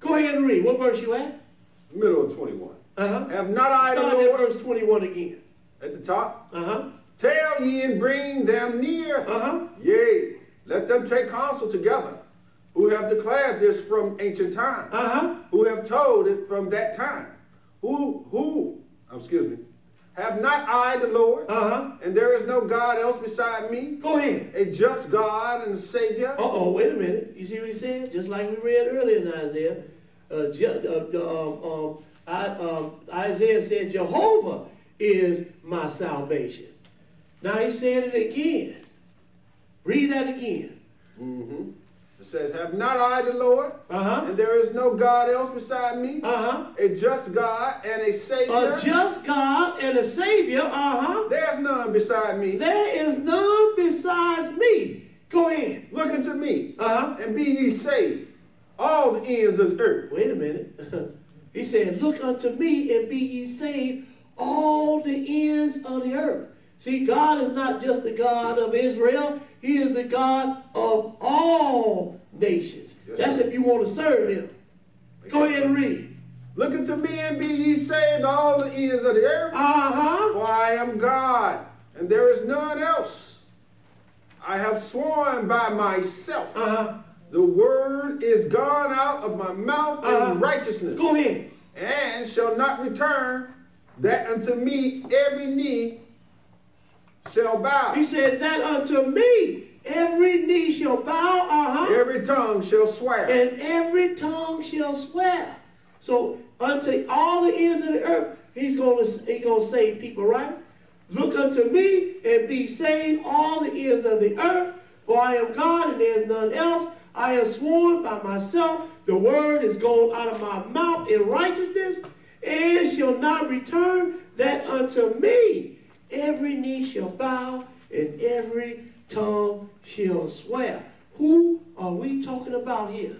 Go ahead and read. What verse you at? Middle of 21. Uh-huh. Have not I the Start at Lord verse 21 again. at the top? Uh-huh. Tell ye and bring them near. Uh-huh. Yea, let them take counsel together, who have declared this from ancient time, Uh-huh. who have told it from that time. Who, who, oh, excuse me, have not I the Lord, Uh-huh. and there is no God else beside me, Go ahead. a just God and a Savior? Uh-oh, wait a minute. You see what he said? Just like we read earlier in Isaiah. Uh, ju- uh, um, um, I, um, Isaiah said, Jehovah is my salvation. Now he's saying it again. Read that again. hmm It says, Have not I the Lord, Uh-huh. and there is no God else beside me, Uh-huh. a just God and a Savior? A just God and a Savior. Uh-huh. There's none beside me. There is none besides me. Go ahead. Look unto me, Uh-huh. and be ye saved, all the ends of the earth. Wait a minute. he said, Look unto me and be ye saved, all the ends of the earth. See, God is not just the God of Israel, He is the God of all nations. Yes, That's sir. if you want to serve Him. Go ahead and read. Look unto me, and be ye saved, all the ends of the earth. Uh huh. For I am God, and there is none else. I have sworn by myself. Uh huh. The word is gone out of my mouth Uh-huh. in righteousness, Go ahead. and shall not return, that unto me every knee shall bow, He said, That unto me every knee shall bow. Uh huh. every tongue shall swear. and every tongue shall swear. So unto all the ends of the earth, he's gonna he's gonna save people, right? Look unto me and be saved, all the ends of the earth, for I am God and there is none else. I have sworn by myself, the word is gone out of my mouth in righteousness, and shall not return, that unto me every knee shall bow and every tongue shall swear. Who are we talking about here?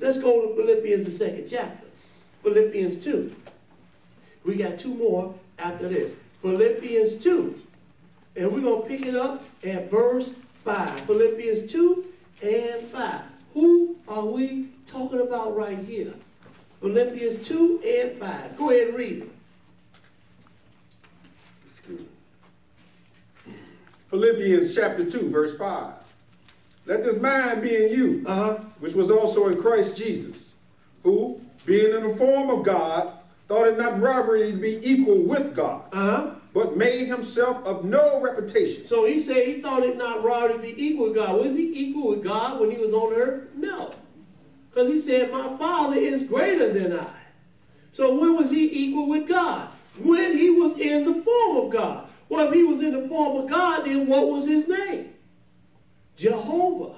Let's go to Philippians, the second chapter. Philippians 2. We got two more after this. Philippians 2. And we're going to pick it up at verse 5. Philippians 2 and 5. Who are we talking about right here? Philippians 2 and 5. Go ahead and read it. Philippians chapter 2, verse 5. Let this mind be in you, Uh huh. which was also in Christ Jesus, who, being in the form of God, thought it not robbery to be equal with God, Uh huh. but made himself of no reputation. So he said he thought it not robbery to be equal with God. Was he equal with God when he was on earth? No. Because he said, My Father is greater than I. So when was he equal with God? When he was in the form of God. Well, if he was in the form of God, then what was his name? Jehovah.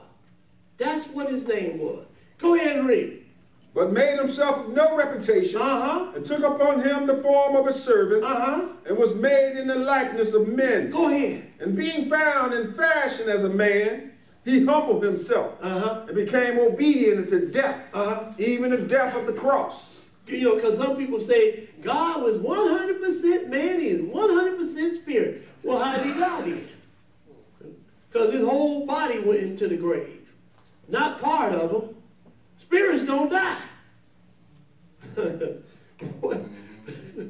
That's what his name was. Go ahead and read. But made himself of no reputation, Uh huh. and took upon him the form of a servant, Uh huh. and was made in the likeness of men. Go ahead. And being found in fashion as a man, he humbled himself, Uh huh. and became obedient unto death, Uh huh. even the death of the cross. You know, because some people say God was 100% man, he is 100% spirit. Well, how did he die then? Because his whole body went into the grave. Not part of him. Spirits don't die.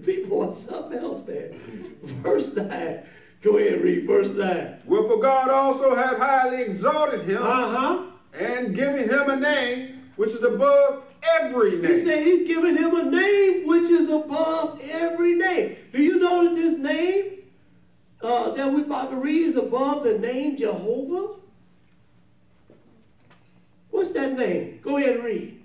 people are something else, man. Verse 9. Go ahead and read verse 9. Wherefore God also have highly exalted him, Uh-huh. and given him a name which is above every name. He said he's given him a name which is above every name. Do you know that this name uh, that we're about to read is above the name Jehovah? What's that name? Go ahead and read.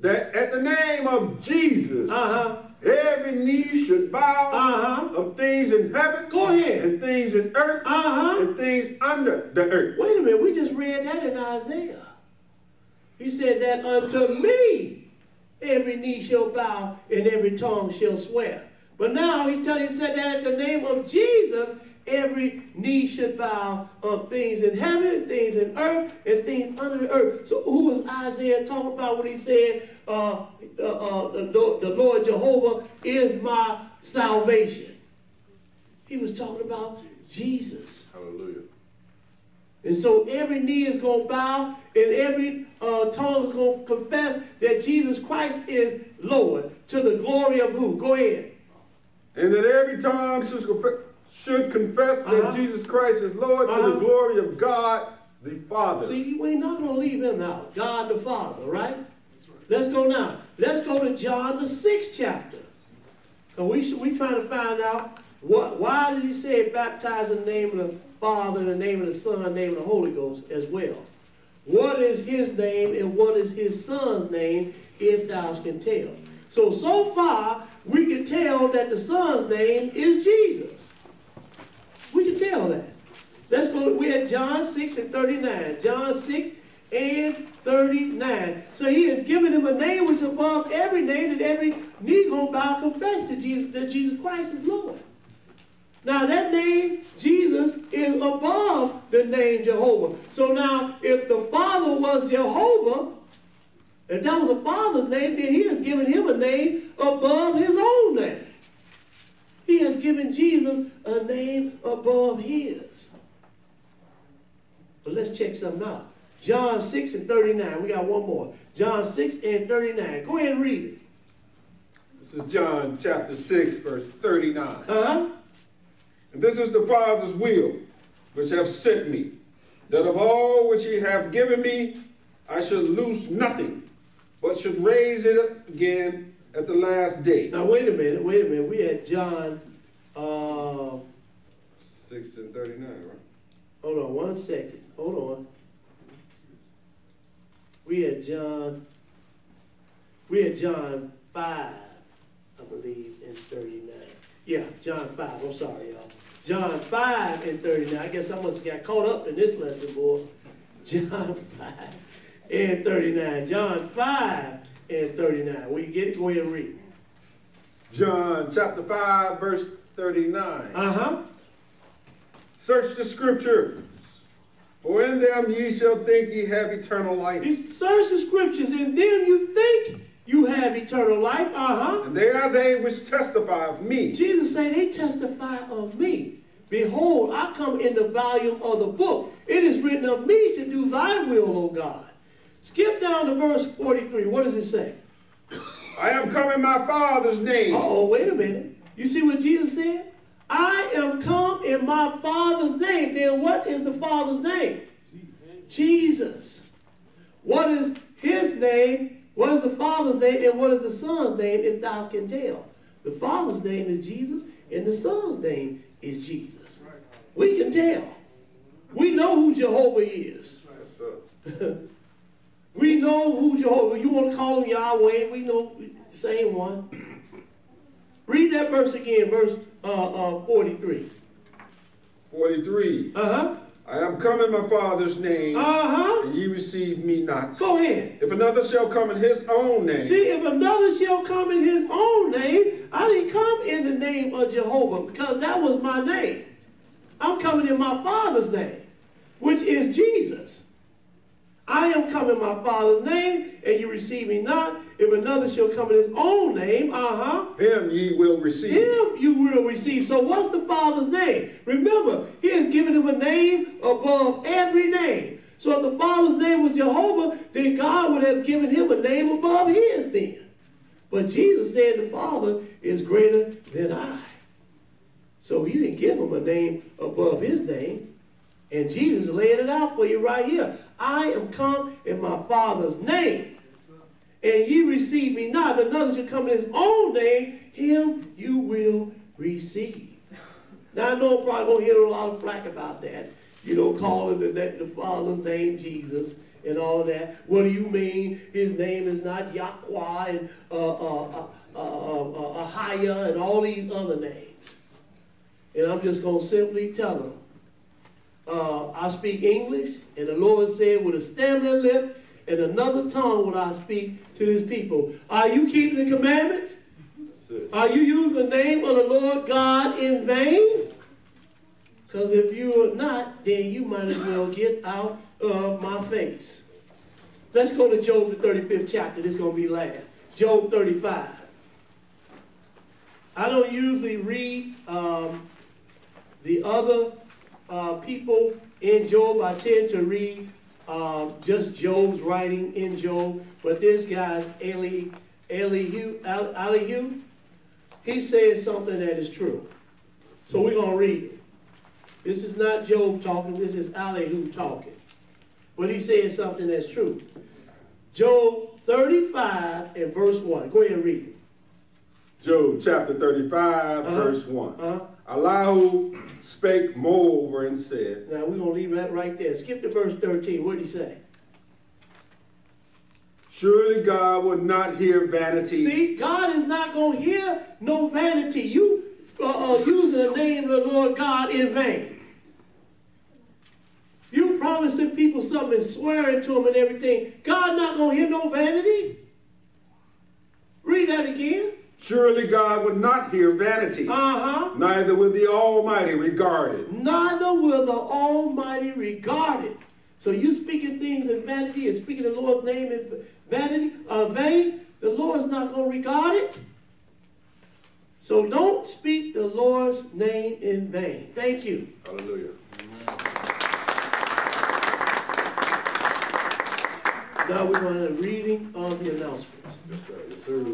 That at the name of Jesus, Uh-huh. every knee should bow Uh-huh. of things in heaven, Go ahead. and things in earth, Uh-huh. and things under the earth. Wait a minute, we just read that in Isaiah. He said that unto me every knee shall bow and every tongue shall swear. But now he's telling he said that at the name of Jesus, every knee should bow of things in heaven and things in earth and things under the earth. So who was Isaiah talking about when he said, uh, uh, uh, the, Lord, the Lord Jehovah is my salvation? He was talking about Jesus. Hallelujah. And so every knee is going to bow and every uh, tongue is going to confess that Jesus Christ is Lord to the glory of who? Go ahead. And that every tongue should confess, should confess Uh-huh. that Jesus Christ is Lord to Uh-huh. the glory of God the Father. See, we're not going to leave him out. God the Father, right? Let's go now. Let's go to John the sixth chapter. Cause we should, we trying to find out what why did he say baptize in the name of the Father, in the name of the Son, the name of the Holy Ghost as well. What is his name and what is his son's name, if thou can tell. So so far we can tell that the son's name is Jesus. We can tell that. Let's go. We're at John 6 and 39. John 6 and 39. So he has given him a name which is above every name that every knee gonna bow confess to Jesus that Jesus Christ is Lord. Now that name, Jesus, is above the name Jehovah. So now, if the Father was Jehovah, if that was a Father's name, then he has given him a name above his own name. He has given Jesus a name above his. But let's check something out. John 6 and 39. We got one more. John 6 and 39. Go ahead and read it. This is John chapter 6, verse 39. Uh-huh. And this is the Father's will, which have sent me, that of all which he hath given me, I should lose nothing, but should raise it up again at the last day. Now wait a minute, wait a minute. We had John uh 6 and 39, right? hold on one second. Hold on. We had John we had John 5, I believe, and 39. Yeah, John 5. I'm sorry, y'all. John 5 and 39. I guess I must have got caught up in this lesson, boy. John 5 and 39. John 5 and 39. Will you get it? Go ahead and read. John chapter 5, verse 39. Uh-huh. Search the scriptures, for in them ye shall think ye have eternal life. You search the scriptures, and then you think you have eternal life. Uh-huh. And they are they which testify of me. Jesus said, they testify of me. Behold, I come in the volume of the book. It is written of me to do thy will, O God. Skip down to verse 43. What does it say? I am come in my Father's name. Uh-oh, wait a minute. You see what Jesus said? I am come in my Father's name. Then what is the Father's name? Jesus. What is his name? What is the Father's name? And what is the Son's name, if thou can tell? The Father's name is Jesus, and the Son's name is Jesus. We can tell. We know who Jehovah is. Yes. We know who Jehovah. You want to call him Yahweh? We know the same one. Read that verse again, verse uh, uh, 43. 43. Uh-huh. I am come in my Father's name, Uh-huh. and ye receive me not. Go ahead. If another shall come in his own name, See, if another shall come in his own name, I didn't come in the name of Jehovah because that was my name. I'm coming in my Father's name, which is Jesus. I am coming in my Father's name, and you receive me not. If another shall come in his own name, uh-huh, him ye will receive. him you will receive. So what's the Father's name? Remember, he has given him a name above every name. So if the Father's name was Jehovah, then God would have given him a name above his then. But Jesus said the Father is greater than I. So he didn't give him a name above his name. And Jesus laid it out for you right here. I am come in my Father's name and ye receive me not. But another shall come in his own name, him you will receive. Now I know I'm probably gonna hear a lot of flack about that. You know, calling the, the Father's name Jesus and all of that. What do you mean? His name is not Yahweh and uh, uh, uh, uh, uh, Ahayah and all these other names. And I'm just gonna simply tell them. Uh, I speak English, and the Lord said, with a stammering lip and another tongue will I speak to his people. Are you keeping the commandments? Are you using the name of the Lord God in vain? Because if you're not, then you might as well get out of my face. Let's go to Job, the 35th chapter. This is going to be last. Job 35. I don't usually read um, the other uh, people in Job. I tend to read um, just Job's writing in Job. But this guy, Eli, Elihu, El- Elihu, he says something that is true. So we're going to read it. This is not Job talking, this is Elihu talking. But he says something that's true. Job 35 and verse 1. Go ahead and read it. Job chapter 35, Uh-huh. verse 1. Uh-huh. Elihu spake moreover and said, Now we're going to leave that right there. Skip to verse 13. What did he say? Surely God will not hear vanity. See, God is not going to hear no vanity. You uh, uh, using the name of the Lord God in vain. You promising people something and swearing to them and everything. God not going to hear no vanity. Read that again. Surely God will not hear vanity, Uh-huh. neither will the Almighty regard it. Neither will the Almighty regard it. So you speaking things in vanity and speaking the Lord's name in vanity, uh, vain, the Lord's not going to regard it. So don't speak the Lord's name in vain. Thank you. Hallelujah. Now we're going to reading of the announcements. Yes, sir. Yes, sir.